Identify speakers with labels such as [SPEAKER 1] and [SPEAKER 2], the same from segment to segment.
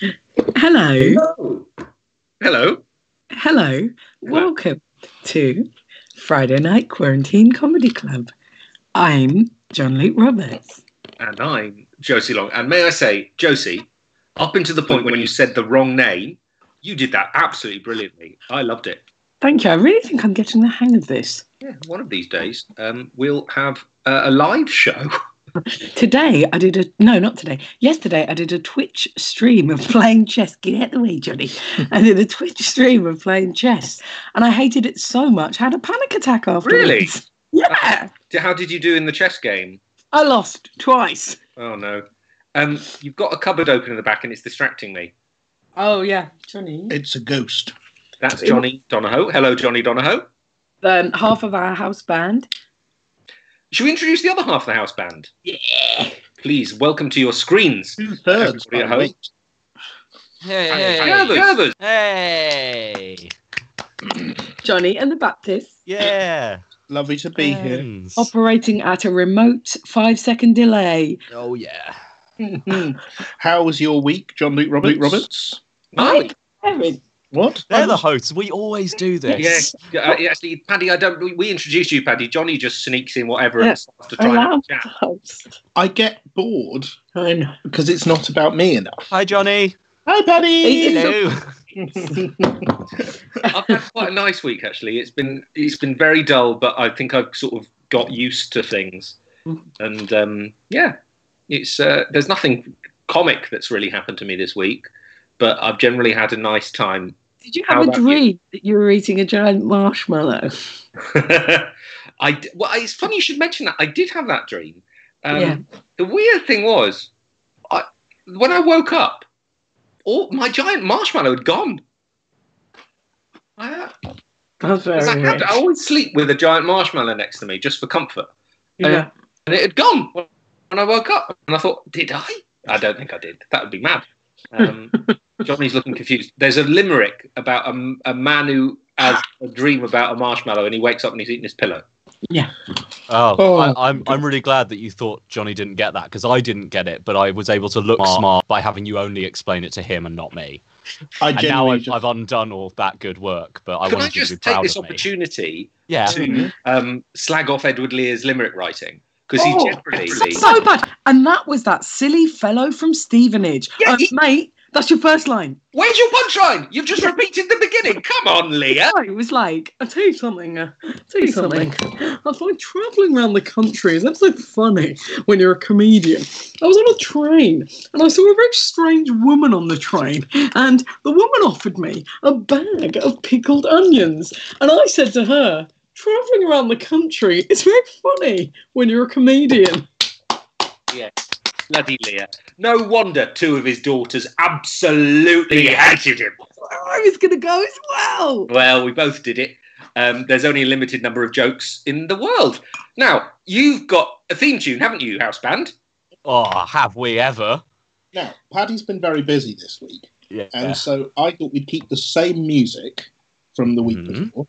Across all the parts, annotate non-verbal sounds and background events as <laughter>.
[SPEAKER 1] Hello.
[SPEAKER 2] Hello. Hello.
[SPEAKER 1] Hello. Welcome to Friday Night Quarantine Comedy Club. I'm John Luke Roberts.
[SPEAKER 2] And I'm Josie Long. And may I say, Josie, up until the point when you said the wrong name, you did that absolutely brilliantly. I loved it.
[SPEAKER 1] Thank you. I really think I'm getting the hang of this.
[SPEAKER 2] Yeah, one of these days, um, we'll have uh, a live show. <laughs>
[SPEAKER 1] Today, I did a no, not today. Yesterday, I did a Twitch stream of playing chess. Get out the way, Johnny. I did a Twitch stream of playing chess, and I hated it so much. I had a panic attack afterwards.
[SPEAKER 2] Really? <laughs>
[SPEAKER 1] Yeah.
[SPEAKER 2] How did you do in the chess game?
[SPEAKER 1] I lost twice.
[SPEAKER 2] Oh no. Um, you've got a cupboard open in the back, and it's distracting me.
[SPEAKER 1] Oh yeah, Johnny.
[SPEAKER 3] It's a ghost.
[SPEAKER 2] That's Jonny Donahoe. Hello, Jonny Donahoe.
[SPEAKER 1] Um, half of our house band.
[SPEAKER 2] Should we introduce the other half of the house band?
[SPEAKER 1] Yeah.
[SPEAKER 2] Please welcome to your screens.
[SPEAKER 3] Two thirds.
[SPEAKER 2] Everybody at home.
[SPEAKER 4] Hey,
[SPEAKER 2] Gervers. Gervers.
[SPEAKER 4] hey, <clears throat>
[SPEAKER 1] Jonny and the Baptist
[SPEAKER 4] yeah.
[SPEAKER 3] Lovely to be here.
[SPEAKER 1] Operating at a remote five second delay.
[SPEAKER 4] Oh yeah. <laughs>
[SPEAKER 3] How was your week, John Luke Roberts?
[SPEAKER 2] Luke
[SPEAKER 3] Roberts?
[SPEAKER 2] Oh,
[SPEAKER 1] Kevin.
[SPEAKER 3] What?
[SPEAKER 4] They're the hosts. We always do this.
[SPEAKER 2] Yeah, uh, actually, Paddy, I don't. We, we introduced you, Paddy. Johnny just sneaks in whatever
[SPEAKER 1] Yeah.
[SPEAKER 2] and starts to try and chat.
[SPEAKER 1] host.
[SPEAKER 3] I get bored because it's not about me enough.
[SPEAKER 4] Hi, Johnny.
[SPEAKER 3] Hi, Paddy.
[SPEAKER 4] Hello. <laughs>
[SPEAKER 2] I've had quite a nice week actually. It's been it's been very dull, but I think I've sort of got used to things, and um, yeah, it's uh, there's nothing comic that's really happened to me this week, but I've generally had a nice time.
[SPEAKER 1] Did you have a dream that you were eating a giant marshmallow? <laughs>
[SPEAKER 2] I well, it's funny you should mention that. I did have that dream. Um,
[SPEAKER 1] Yeah.
[SPEAKER 2] The weird thing was, I, when I woke up, all my giant marshmallow had gone. I,
[SPEAKER 1] That's very
[SPEAKER 2] I, had. I always sleep with a giant marshmallow next to me just for comfort.
[SPEAKER 1] Yeah.
[SPEAKER 2] And it had gone when I woke up. And I thought, did I? I don't think I did. That would be mad. Um, <laughs> Johnny's looking confused. There's a limerick about a, a man who has a dream about a marshmallow and he wakes up and he's eating his pillow.
[SPEAKER 4] Oh,
[SPEAKER 3] Oh.
[SPEAKER 4] I, I'm I'm really glad that you thought Johnny didn't get that because I didn't get it, but I was able to look smart by having you only explain it to him and not me.
[SPEAKER 3] I
[SPEAKER 4] And now I've,
[SPEAKER 3] just,
[SPEAKER 4] I've undone all that good work, but I
[SPEAKER 2] Can I
[SPEAKER 4] wanted you to be
[SPEAKER 2] just take this
[SPEAKER 4] of
[SPEAKER 2] opportunity
[SPEAKER 4] Yeah.
[SPEAKER 2] to um, slag off Edward Lear's limerick writing? Because
[SPEAKER 1] Oh,
[SPEAKER 2] he generally.
[SPEAKER 1] So bad. And that was that silly fellow from Stevenage.
[SPEAKER 2] Yeah,
[SPEAKER 1] Uh,
[SPEAKER 2] he-
[SPEAKER 1] mate, that's your first line.
[SPEAKER 2] Where's your punchline? You've just repeated the beginning. Come on, Lear.
[SPEAKER 1] Yeah, <laughs> it was like, I'll tell you something. Uh, I'll tell you something. I find travelling around the country is absolutely funny when you're a comedian. I was on a train and I saw a very strange woman on the train, and the woman offered me a bag of pickled onions. And I said to her, Travelling around the country is very funny when you're a comedian.
[SPEAKER 2] Bloody Lear. No wonder two of his daughters absolutely hated him.
[SPEAKER 1] I was going to go as well.
[SPEAKER 2] Well, we both did it. Um, there's only a limited number of jokes in the world. Now, you've got a theme tune, haven't you, House Band?
[SPEAKER 4] Oh, have we ever?
[SPEAKER 3] now, Paddy's been very busy this week,
[SPEAKER 4] Yeah.
[SPEAKER 3] and so I thought we'd keep the same music from the week
[SPEAKER 4] Mhm.
[SPEAKER 3] before,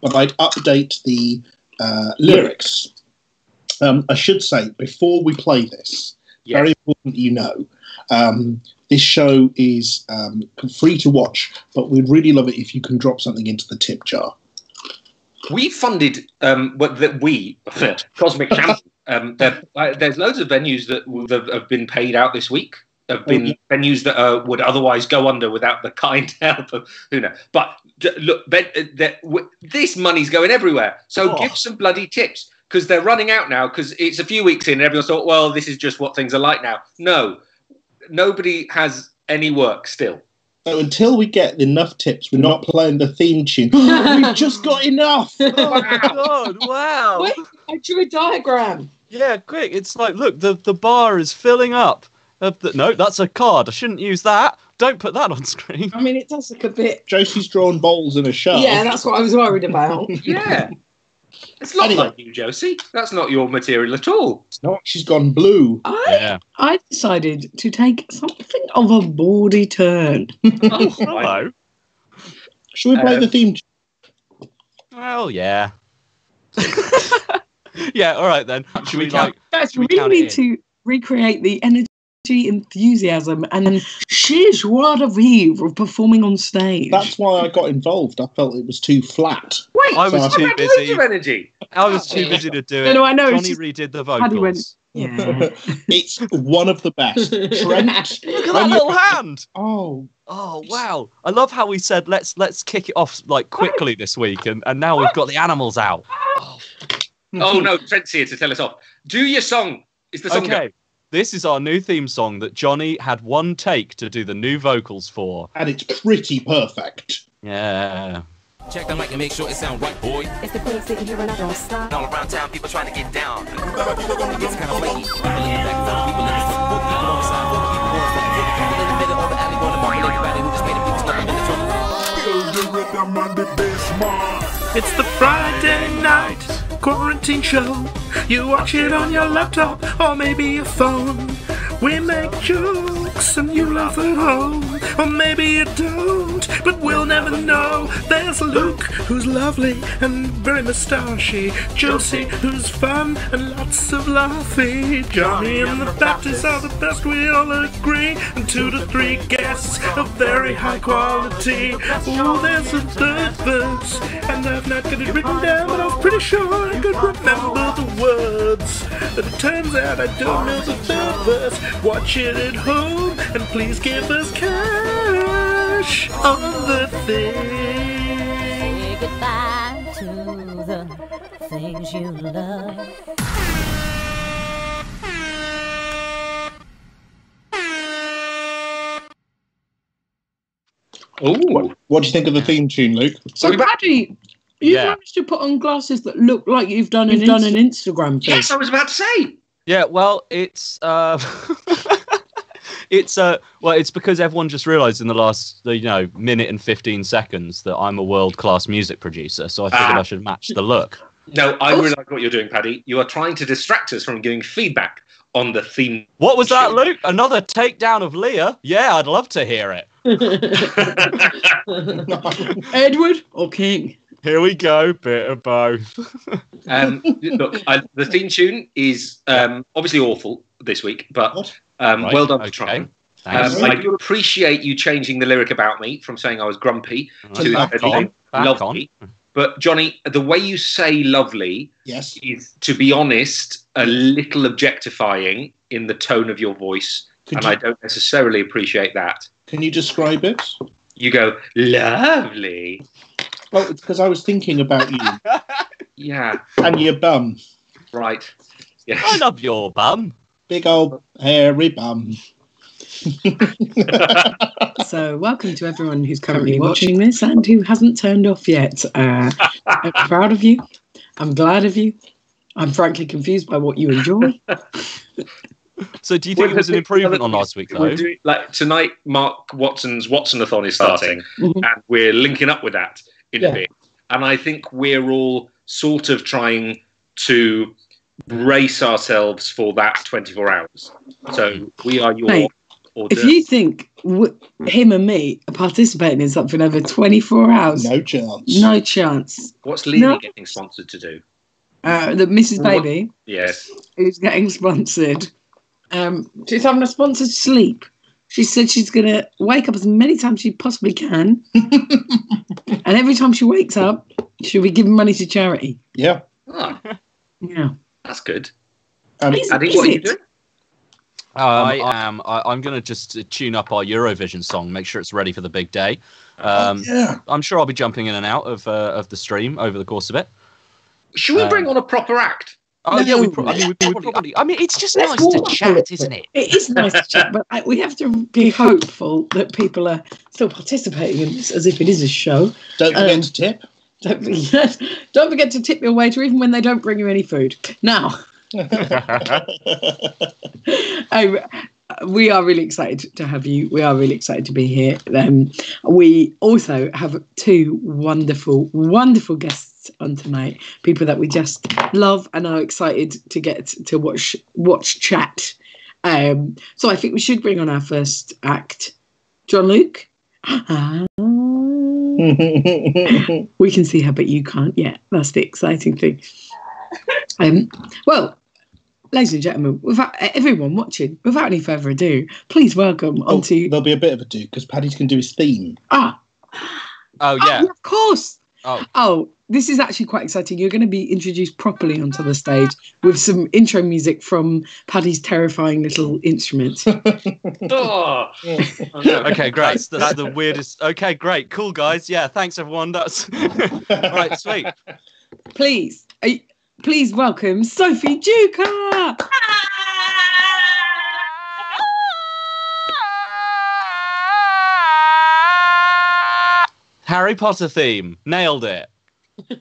[SPEAKER 3] but I'd update the uh, lyrics. Um, I should say before we play this,
[SPEAKER 2] Yeah.
[SPEAKER 3] very important you know. Um, this show is um, free to watch, but we'd really love it if you can drop something into the tip jar.
[SPEAKER 2] We funded, um, what that we, Cosmic Champion, um, there, uh, there's loads of venues that, have been paid out this week. Have been
[SPEAKER 3] Mhm.
[SPEAKER 2] venues that uh, would otherwise go under without the <laughs> kind help of who knows. But d- look, ben, uh, w- this money's going everywhere. So
[SPEAKER 3] Oh.
[SPEAKER 2] give some bloody tips because they're running out now. Because it's a few weeks in, and everyone's thought, well, this is just what things are like now. No, nobody has any work still.
[SPEAKER 3] So until we get enough tips, we're not playing the theme tune. <laughs> We've just got enough. <laughs>
[SPEAKER 4] Oh my God! Wow.
[SPEAKER 1] Wait, I drew a diagram.
[SPEAKER 4] Yeah, quick! It's like, look, the the bar is filling up. Uh, th- no, that's a card. I shouldn't use that. Don't put that on screen.
[SPEAKER 1] I mean, it does look a bit.
[SPEAKER 3] Josie's drawn bowls in a show.
[SPEAKER 1] Yeah, that's what I was worried about. <laughs>
[SPEAKER 2] Yeah. It's not
[SPEAKER 3] Anyway.
[SPEAKER 2] like you, Josie. That's not your material at all.
[SPEAKER 3] It's not. She's gone blue.
[SPEAKER 1] I
[SPEAKER 4] Yeah.
[SPEAKER 1] I decided to take something of a bawdy turn. <laughs>
[SPEAKER 4] Oh, <laughs> hello.
[SPEAKER 3] Should we play
[SPEAKER 2] Um,
[SPEAKER 3] the theme? tune?
[SPEAKER 4] Well, yeah. <laughs> yeah. All right then. Should we like?
[SPEAKER 1] Guys,
[SPEAKER 4] Should we
[SPEAKER 1] we
[SPEAKER 4] count it
[SPEAKER 1] need to recreate the energy enthusiasm and sheer joie de vivre of performing on stage.
[SPEAKER 3] That's why I got involved. I felt it was too flat.
[SPEAKER 2] Wait,
[SPEAKER 4] I was
[SPEAKER 3] So-
[SPEAKER 4] too
[SPEAKER 2] I've had loads
[SPEAKER 4] busy.
[SPEAKER 2] energy.
[SPEAKER 4] I was too busy to do it.
[SPEAKER 1] no, I know,
[SPEAKER 4] Johnny
[SPEAKER 1] just-
[SPEAKER 4] redid the
[SPEAKER 1] Paddy went-
[SPEAKER 4] vocals.
[SPEAKER 1] yeah. <laughs>
[SPEAKER 3] it's one of the best. Trent. <laughs>
[SPEAKER 4] Look at that
[SPEAKER 3] when you-
[SPEAKER 4] little hand.
[SPEAKER 3] Oh,
[SPEAKER 4] Oh wow! I love how we said let's let's kick it off like quickly this week, and, and now we've got the animals out.
[SPEAKER 2] Oh no, Trent's here to tell us off. Do your song. Is the song
[SPEAKER 4] Okay, this is our new theme song that Johnny had one take to do the new vocals for.
[SPEAKER 3] and it's pretty perfect.
[SPEAKER 4] Yeah.
[SPEAKER 5] Check the mic and make sure it sound right, boy.
[SPEAKER 6] It's the queen sitting here and I don't stop.
[SPEAKER 5] All around town, people trying to get down. It's kind of flaky. People in the back, people in the front, put people on the side, put people going for the. People in the middle of the alley going to bump everybody who just made a beat stuck in the trunk.
[SPEAKER 7] It's the Friday night quarantine show. You watch it on your laptop or maybe your phone. We make jokes and you laugh at home. Or maybe you don't, but we'll never know. There's Luke, who's lovely and very moustachy. Josie, who's fun and lots of laughy. Johnny and the Baptists are the best, we all agree. And two to three guests of very high quality. Oh, there's a third verse, and I've not got it written down, but I was pretty sure I could remember the words. But it turns out I don't know the third verse. Watch it at home, and please give us cash on the thing.
[SPEAKER 6] Say goodbye to the things you love.
[SPEAKER 2] Oh,
[SPEAKER 3] What, what do you think of the theme tune, Luke?
[SPEAKER 1] So,
[SPEAKER 2] What about-
[SPEAKER 1] Paddy, you
[SPEAKER 4] Yeah.
[SPEAKER 1] managed to put on glasses that look like you've done an, done an Instagram thing.
[SPEAKER 2] yes, I was about to say.
[SPEAKER 4] Yeah. Well, it's uh, <laughs> it's uh, well, it's because everyone just realised in the last you know minute and fifteen seconds that I'm a world class music producer, so I figured
[SPEAKER 2] Ah.
[SPEAKER 4] I should match the look.
[SPEAKER 2] No, I really like what you're doing, Paddy. You are trying to distract us from giving feedback on the theme.
[SPEAKER 4] What was that, Luke? Another takedown of Lear? Yeah, I'd love to hear it. <laughs> <laughs>
[SPEAKER 1] Edward or King?
[SPEAKER 4] Here we go, bit of both. <laughs>
[SPEAKER 2] Um, look, I, the theme tune is um, obviously awful this week, but um,
[SPEAKER 4] Right,
[SPEAKER 2] well done for
[SPEAKER 4] okay.
[SPEAKER 2] trying. Um, I do appreciate you changing the lyric about me from saying I was grumpy to
[SPEAKER 3] Back
[SPEAKER 4] on, back
[SPEAKER 2] lovely. But Johnny, the way you say lovely
[SPEAKER 3] Yes.
[SPEAKER 2] is, to be honest, a little objectifying in the tone of your voice,
[SPEAKER 3] Could
[SPEAKER 2] and
[SPEAKER 3] you,
[SPEAKER 2] I don't necessarily appreciate that.
[SPEAKER 3] can you describe it?
[SPEAKER 2] You go lovely,
[SPEAKER 3] Well, it's because I was thinking about you <laughs>
[SPEAKER 2] yeah,
[SPEAKER 3] and your bum.
[SPEAKER 2] right,
[SPEAKER 4] I love your bum.
[SPEAKER 3] Big old hairy bum. <laughs>
[SPEAKER 1] So, welcome to everyone who's currently watching this and who hasn't turned off yet. Uh, I'm <laughs> proud of you. I'm glad of you. I'm frankly confused by what you enjoy.
[SPEAKER 4] So, do you think it was an improvement on last week, though?
[SPEAKER 2] Doing, like tonight, Mark Watson's Watsonathon is starting, and we're linking up with that in
[SPEAKER 1] Yeah.
[SPEAKER 2] a bit. And I think we're all sort of trying to brace ourselves for that 24 hours. So we are your
[SPEAKER 1] Mate,
[SPEAKER 2] order.
[SPEAKER 1] If you think w- him and me are participating in something over 24 hours,
[SPEAKER 3] No chance.
[SPEAKER 1] no chance.
[SPEAKER 2] What's Lily
[SPEAKER 1] No.
[SPEAKER 2] getting sponsored to do?
[SPEAKER 1] Uh, the Mrs.
[SPEAKER 2] What-
[SPEAKER 1] Baby,
[SPEAKER 2] Yes.
[SPEAKER 1] who's getting sponsored, um, she's having a sponsored sleep. She said she's going to wake up as many times she possibly can. <laughs> and every time she wakes up, she'll be giving money to charity.
[SPEAKER 3] Yeah.
[SPEAKER 2] Ah,
[SPEAKER 1] Yeah.
[SPEAKER 2] that's good.
[SPEAKER 3] Um,
[SPEAKER 1] Is-
[SPEAKER 2] Addy,
[SPEAKER 1] is
[SPEAKER 2] what are you
[SPEAKER 1] it?
[SPEAKER 2] doing?
[SPEAKER 4] I am. I, I'm going to just tune up our Eurovision song, make sure it's ready for the big day. Um,
[SPEAKER 3] yeah.
[SPEAKER 4] I'm sure I'll be jumping in and out of uh, of the stream over the course of it.
[SPEAKER 2] Should we
[SPEAKER 4] Um,
[SPEAKER 2] bring on a proper act?
[SPEAKER 4] Oh yeah, we, pro- I mean, we, we probably. I mean, it's just
[SPEAKER 1] Let's
[SPEAKER 4] nice to
[SPEAKER 1] warm up a
[SPEAKER 4] chat, isn't it?
[SPEAKER 1] It is nice to chat, but I, we have to be hopeful that people are still participating in this as if it is a show.
[SPEAKER 3] Don't forget
[SPEAKER 1] um,
[SPEAKER 3] to tip.
[SPEAKER 1] Don't forget, don't forget to tip your waiter even when they don't bring you any food. Now, I, <laughs> we are really excited to have you. We are really excited to be here. Um, we also have two wonderful, wonderful guests on tonight. People that we just love and are excited to get to watch watch chat. Um, so I think we should bring on our first act, John Luke. <laughs> we can see her, but you can't yet. That's the exciting thing. Um, well, ladies and gentlemen, without everyone watching, without any further ado, please welcome
[SPEAKER 3] Oh,
[SPEAKER 1] onto
[SPEAKER 3] there'll be a bit of a do because Paddy's going to do his theme.
[SPEAKER 1] ah,
[SPEAKER 4] Oh
[SPEAKER 1] oh,
[SPEAKER 4] yeah.
[SPEAKER 1] of course.
[SPEAKER 4] Oh.
[SPEAKER 1] Oh, this is actually quite exciting. You're going to be introduced properly onto the stage with some intro music from Paddy's terrifying little instrument. <laughs>
[SPEAKER 2] Oh, <laughs>
[SPEAKER 4] Okay, great. So That's the weirdest. Okay, great, cool guys. Yeah, thanks everyone. That's <laughs> right. Sweet.
[SPEAKER 1] please, you- please welcome Sophie Duker. Ah!
[SPEAKER 4] Harry Potter theme. Nailed it. Yay.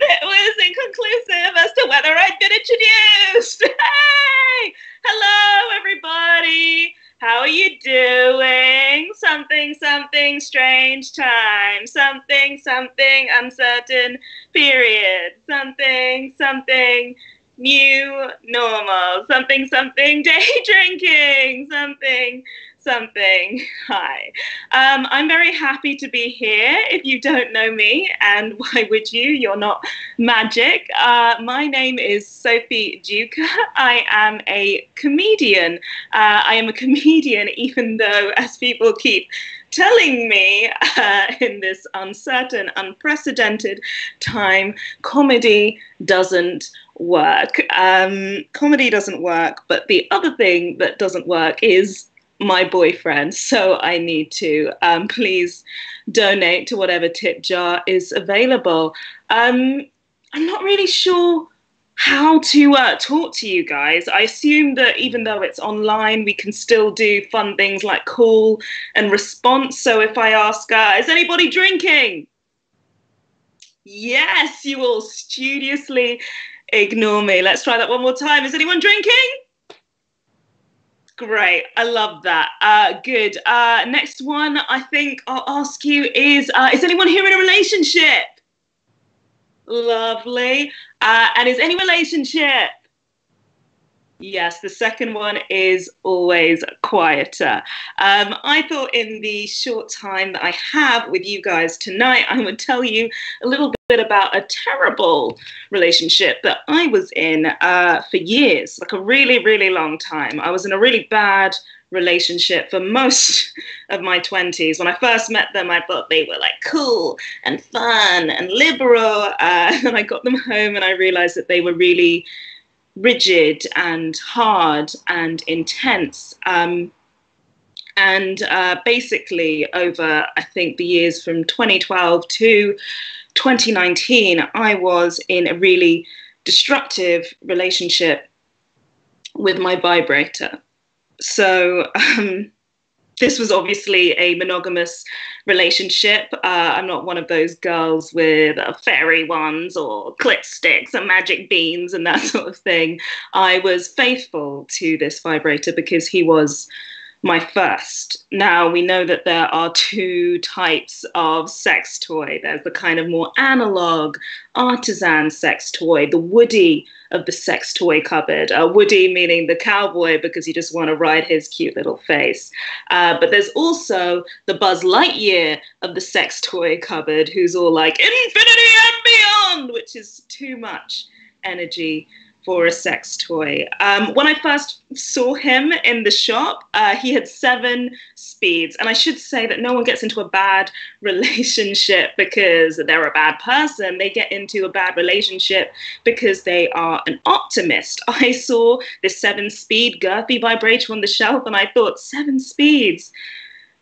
[SPEAKER 8] it was inconclusive as to whether I'd been introduced. Hey! Hello, everybody. How are you doing? Something, something, strange time. Something, something, uncertain period. Something, something, new normal. Something, something, <laughs> day drinking. Something, something. Hi. Um, I'm very happy to be here. If you don't know me, and <laughs> why would you? You're not magic. Uh, my name is Sophie Duker. I am a comedian. Uh, I am a <laughs> comedian, even though, as people keep telling me uh, in this uncertain, unprecedented time, comedy doesn't work. Um, comedy doesn't work, but the other thing that doesn't work is my boyfriend. So I need to um, please donate to whatever tip jar is available. Um, I'm not really sure how to uh, talk to you guys. I assume that even though it's online, we can still do fun things like call and response. So if I ask, uh, is anybody drinking? Yes, you all studiously ignore me. Let's try that one more time. Is anyone drinking? Great. I love that. Uh, good. Uh, next one, I think I'll ask you is uh, Is anyone here in a relationship? Lovely. Uh, and is any relationship? Yes, the second one is always quieter. Um, I thought in the short time that I have with you guys tonight, I would tell you a little bit about a terrible relationship that I was in uh, for years, like a really, really long time. I was in a really bad relationship for most of my 20s. When I first met them, I thought they were like cool and fun and liberal. Uh, <laughs> and I got them home and I realized that they were really rigid and hard and intense. Um, and uh, basically, over I think the years from 2012 to 2019, I was in a really destructive relationship with my vibrator. So, um, this was obviously a monogamous relationship. Uh, I'm not one of those girls with uh, fairy wands or clit sticks and magic beans and that <laughs> sort of thing. I was faithful to this vibrator because he was my first. Now we know that there are two types of sex toy. There's the kind of more analog, artisan sex toy, the Woody of the sex toy cupboard. Uh, Woody meaning the cowboy because you just want to ride his cute little face. Uh, but there's also the Buzz Lightyear of the sex toy cupboard who's all like infinity and beyond, which is too much energy for a sex toy. Um, when I first saw him in the shop, uh, he had seven speeds. And I should say that no one gets into a bad <laughs> relationship because they're a bad person. They get into a bad relationship because they are an optimist. <laughs> I saw this seven speed girthy vibrator on the shelf and I thought, seven speeds?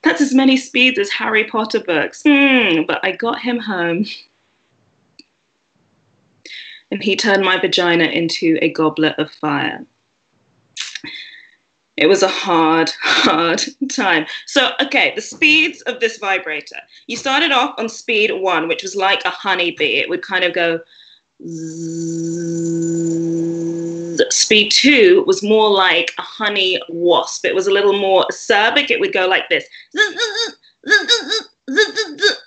[SPEAKER 8] That's as many speeds as Harry Potter books. Hmm, but I got him home <laughs> and he turned my vagina into a goblet of fire. It was a hard, <laughs> hard time. So, okay, the speeds of this vibrator. You started off on speed one, which was like a honeybee. It would kind of go. zzz. Speed two was more like a honey wasp. It was a little more acerbic. It would go like this.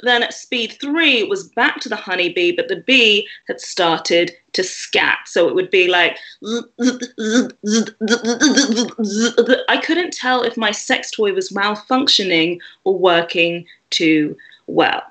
[SPEAKER 8] Then at speed three it was back to the honeybee, but the bee had started to scat. So it would be like, I couldn't tell if my sex toy was malfunctioning or working too Well,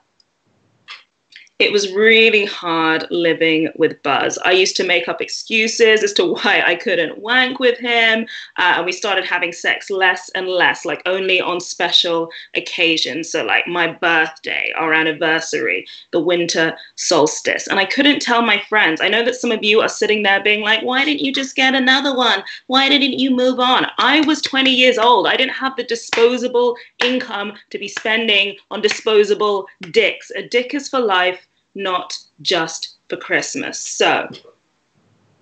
[SPEAKER 8] it was really hard living with Buzz. I used to make up excuses as to <laughs> why I couldn't wank with him, uh, and we started having sex less and less, like only on special occasions. So, like my birthday, our anniversary, the winter solstice. And I couldn't tell my friends. I know that some of you are sitting there being like, why didn't you just get another one? Why didn't you move on? I was 20 years old. I didn't have the disposable income to be spending on disposable dicks. A dick is for life not just for Christmas. So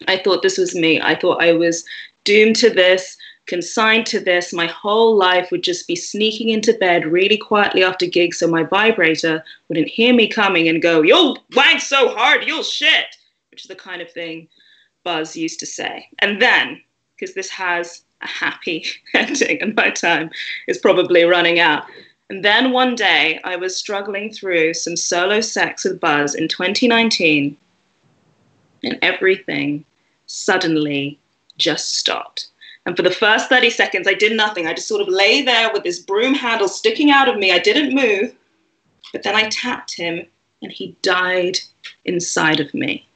[SPEAKER 8] I thought this was me. I thought I was doomed to this, consigned to this. My whole life would just be sneaking into bed really quietly after gigs so my vibrator wouldn't hear me coming and go, You'll wank so hard, you'll shit, which is the kind of thing Buzz used to say. And then, because this has a happy <laughs> ending and my time is probably running out. And then one day, I was struggling through some solo sex with Buzz in 2019, and everything suddenly just stopped. And for the first 30 seconds, I did nothing. I just sort of lay there with this broom handle sticking out of me. I didn't move. But then I tapped him, and he died inside of me.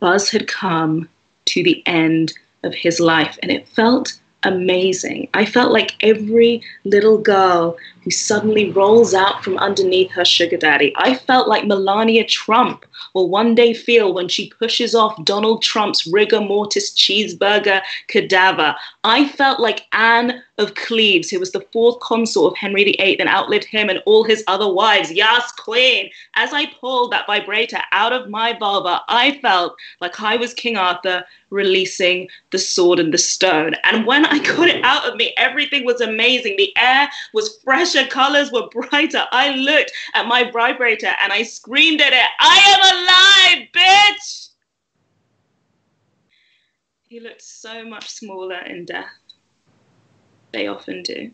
[SPEAKER 8] Buzz had come to the end of his life, and it felt amazing. I felt like every little girl who suddenly rolls out from underneath her sugar daddy. I felt like Melania Trump will one day feel when she pushes off Donald Trump's rigor mortis cheeseburger cadaver. I felt like Anne of Cleves, who was the fourth consort of Henry VIII and outlived him and all his other wives. Yes, queen. As I pulled that vibrator out of my vulva, I felt like I was King Arthur releasing the sword and the stone. And when I got it out of me, everything was amazing. The air was fresher, colors were brighter. I looked at my vibrator and I screamed at it, I am alive, bitch! He looked so much smaller in death. They often do.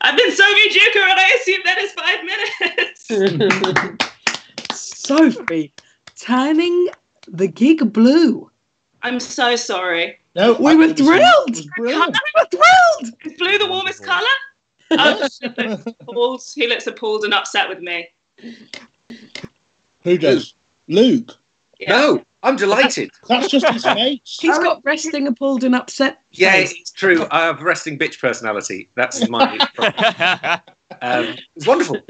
[SPEAKER 8] I've been Sophie Duker and I assume that is five minutes. <laughs>
[SPEAKER 1] Sophie, turning the gig blue.
[SPEAKER 8] I'm so sorry.
[SPEAKER 3] No,
[SPEAKER 1] We
[SPEAKER 3] I
[SPEAKER 1] were
[SPEAKER 3] think it was-
[SPEAKER 1] thrilled.
[SPEAKER 3] it was brilliant.
[SPEAKER 1] We were thrilled.
[SPEAKER 8] Is blue the warmest colour? <laughs> Oh, shit. Paul's, he looks appalled and upset with me.
[SPEAKER 3] Who does? Luke.
[SPEAKER 8] Yeah.
[SPEAKER 2] No, I'm delighted.
[SPEAKER 3] That's just his <laughs> face.
[SPEAKER 1] He's got resting, pulled and upset.
[SPEAKER 2] Yeah,
[SPEAKER 1] face.
[SPEAKER 2] it's true. I have resting bitch personality. That's my. <laughs> um, it's wonderful.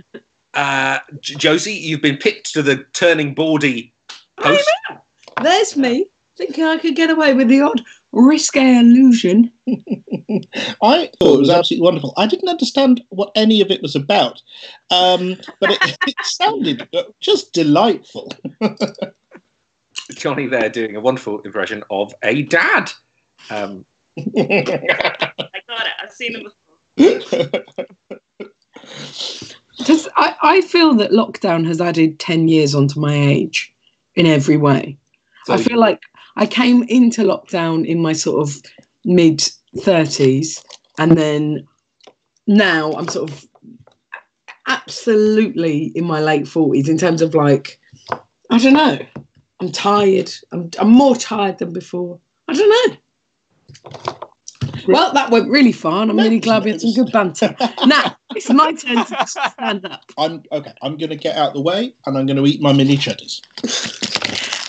[SPEAKER 2] Uh, J- Josie, you've been picked to the turning boardy post.
[SPEAKER 1] There's me thinking I could get away with the odd risque illusion. <laughs>
[SPEAKER 3] I thought it was absolutely wonderful. I didn't understand what any of it was about, um, but it, it sounded just delightful. <laughs>
[SPEAKER 2] Johnny there doing a wonderful impression of a dad. Um,
[SPEAKER 8] I got it. I've seen him before. <laughs>
[SPEAKER 1] Just, I, I feel that lockdown has added 10 years onto my age in every way.
[SPEAKER 2] so
[SPEAKER 1] I feel like I came into lockdown in my sort of mid 30s, and then now I'm sort of absolutely in my late 40s in terms of like, I don't know, I'm tired. I'm, I'm more tired than before. I don't know. Well, that went really far, and I'm really glad we had some good banter. <laughs> now, it's my turn to stand up.
[SPEAKER 3] I'm okay. I'm going to get out the way, and I'm going to eat my mini cheddars.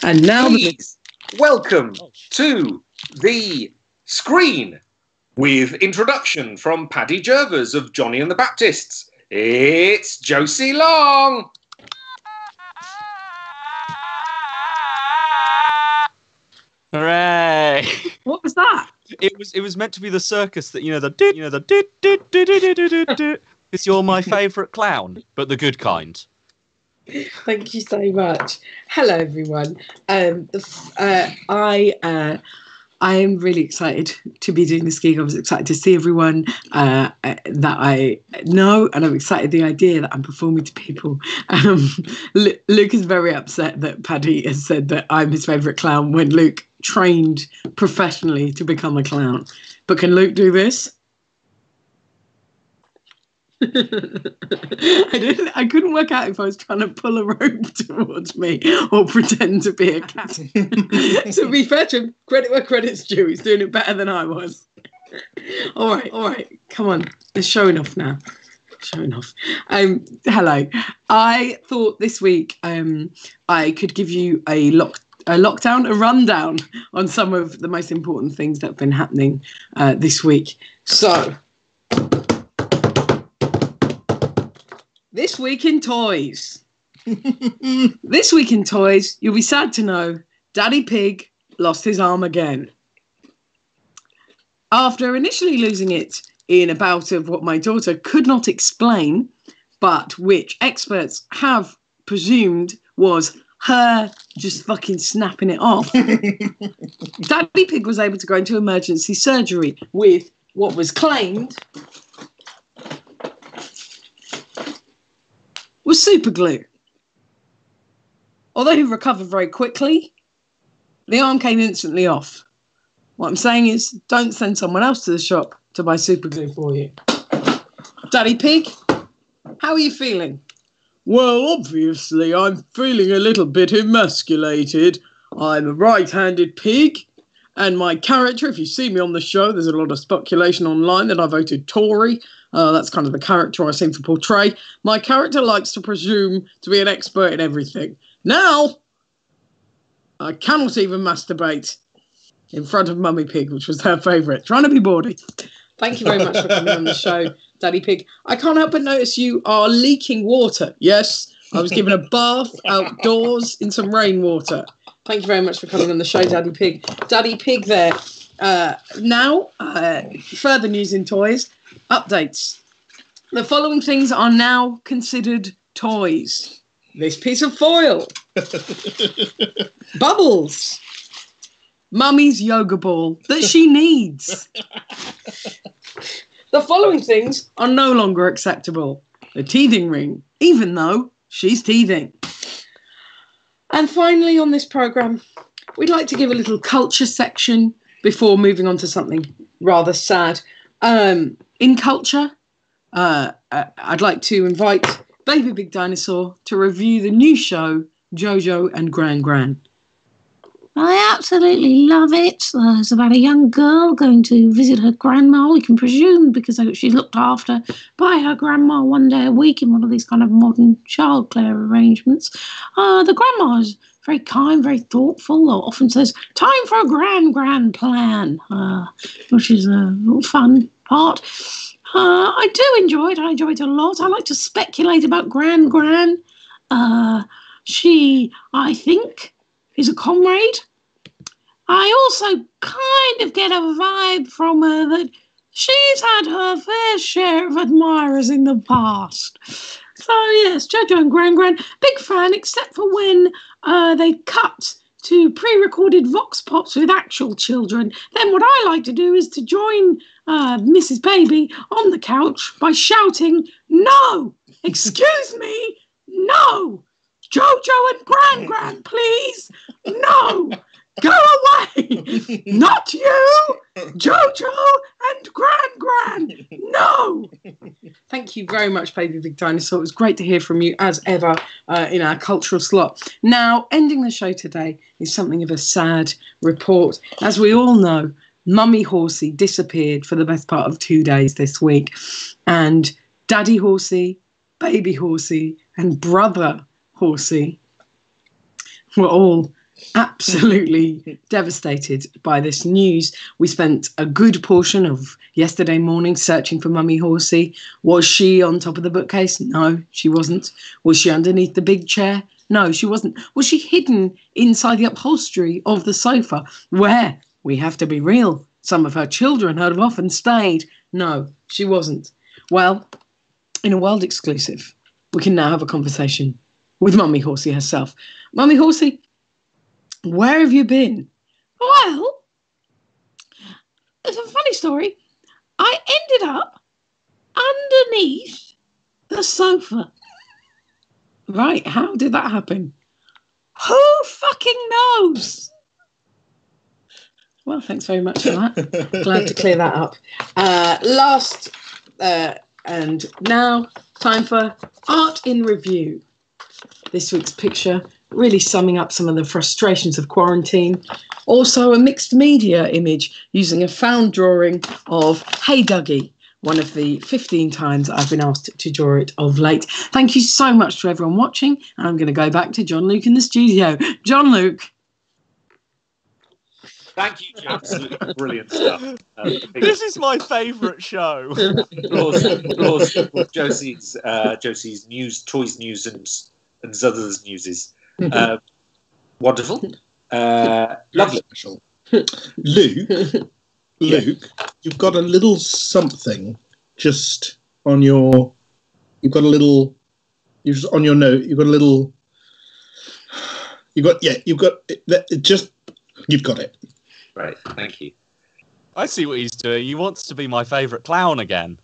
[SPEAKER 1] And now the
[SPEAKER 2] Please welcome to the screen with introduction from Paddy Gervers of Jonny and the Baptists. It's Josie Long.
[SPEAKER 4] Hooray!
[SPEAKER 1] what was that?
[SPEAKER 4] It was it was meant to be the circus that you know the dit, you know the dit, dit, dit, dit, dit, dit, dit, dit. It's you're my favourite clown, but the good kind.
[SPEAKER 1] Thank you so much. Hello, everyone. Um, uh, I uh, I am really excited to be doing this gig. I was excited to see everyone uh, uh, that I know, and I'm excited the idea that I'm performing to people. Um, Luke is very upset that Paddy has said that I'm his favourite clown when Luke trained professionally to become a clown. But can Luke do this? <laughs> I didn't. I couldn't work out if I was trying to pull a rope <laughs> towards me or pretend to be a cat. <laughs> to be fair to him, credit where credit's due. He's doing it better than I was. all right, all right. Come on, it's showing off now. Showing off. Um, hello. I thought this week um, I could give you a lock a lockdown, a rundown on some of the most important things that have been happening uh, this week. So, this week in toys. <laughs> this week in toys, you'll be sad to know Daddy Pig lost his arm again. After initially losing it in a bout of what my daughter could not explain, but which experts have presumed was her just fucking snapping it off. <laughs> Daddy Pig was able to go into emergency surgery with what was claimed was super glue. Although he recovered very quickly, the arm came instantly off. What I'm saying is, don't send someone else to the shop to buy super glue for you. Daddy Pig, how are you feeling? Well, obviously, I'm feeling a little bit emasculated. I'm a right handed pig, and my character, if you see me on the show, there's a lot of speculation online that I voted Tory. Uh, that's kind of the character I seem to portray. My character likes to presume to be an expert in everything. Now, I cannot even masturbate in front of Mummy Pig, which was her favourite. Trying to be bawdy. Thank you very much for coming on the show, <laughs> Daddy Pig. I can't help but notice you are leaking water. Yes, I was given a <laughs> bath outdoors in some rainwater. Thank you very much for coming on the show, Daddy Pig. Daddy Pig there. Uh, now, uh, further news in toys. Updates. The following things are now considered toys. This piece of foil. <laughs> Bubbles. Mummy's yoga ball that she needs. <laughs> the following things are no longer acceptable. The teething ring, even though she's teething. And finally, on this programme, we'd like to give a little culture section before moving on to something rather sad. Um, in culture, uh, uh, I'd like to invite Baby Big Dinosaur to review the new show, Jojo and Gran Gran.
[SPEAKER 9] I absolutely love it. Uh, it's about a young girl going to visit her grandma. We can presume because she's looked after by her grandma one day a week in one of these kind of modern childcare arrangements. Uh, the grandma is very kind, very thoughtful, or often says, Time for a grand, grand plan, uh, which is a fun part. Uh, I do enjoy it. I enjoy it a lot. I like to speculate about Gran Gran. Uh, she, I think, is a comrade. I also kind of get a vibe from her that she's had her fair share of admirers in the past. So yes, Jojo and Gran Gran, big fan, except for when uh, they cut to pre-recorded vox pops with actual children. Then what I like to do is to join uh, Mrs. Baby on the couch by shouting, "No! Excuse me! No! Jojo and Gran Gran, please! No! Go away! Not you! Jojo and Gran Gran! No! Thank you very much, Baby Big Dinosaur. It was great to hear from you as ever uh, in our cultural slot. Now, ending the show today is something of a sad report. As we all know, Mummy Horsey disappeared for the best part of two days this week, and Daddy Horsey, Baby Horsey, and Brother Horsey were all absolutely <laughs> devastated by this news. We spent a good portion of yesterday morning searching for Mummy Horsey. Was she on top of the bookcase? No, she wasn't. Was she underneath the big chair? No, she wasn't. Was she hidden inside the upholstery of the sofa where, we have to be real, some of her children had often stayed? No, she wasn't. Well, in a world exclusive, we can now have a conversation with Mummy Horsey herself. Mummy Horsey, where have you been? Well, it's a funny story. I ended up underneath the sofa.
[SPEAKER 1] Right, how did that happen?
[SPEAKER 9] Who fucking knows?
[SPEAKER 1] Well, thanks very much for that. <laughs> Glad to clear that up. Uh, last uh, and now, time for art in review. This week's picture really summing up some of the frustrations of quarantine. Also, a mixed media image using a found drawing of Hey Duggee, one of the 15 times I've been asked to draw it of late. Thank you so much to everyone watching. And I'm going to go back to John Luke in the studio. John Luke.
[SPEAKER 2] Thank you, absolutely <laughs> brilliant stuff. Um,
[SPEAKER 4] This is my favourite show. <laughs>
[SPEAKER 2] applause, applause for Josie's uh, Josie's news, toys news, and and others newses. Um, wonderful, uh, lovely.
[SPEAKER 3] Special. Luke, Luke, you've got a little something just on your. You've got a little. You've just on your note. You've got a little. You've got yeah. You've got it, it just. You've got it.
[SPEAKER 2] Right, thank you.
[SPEAKER 4] I see what he's doing. He wants to be my favourite clown again.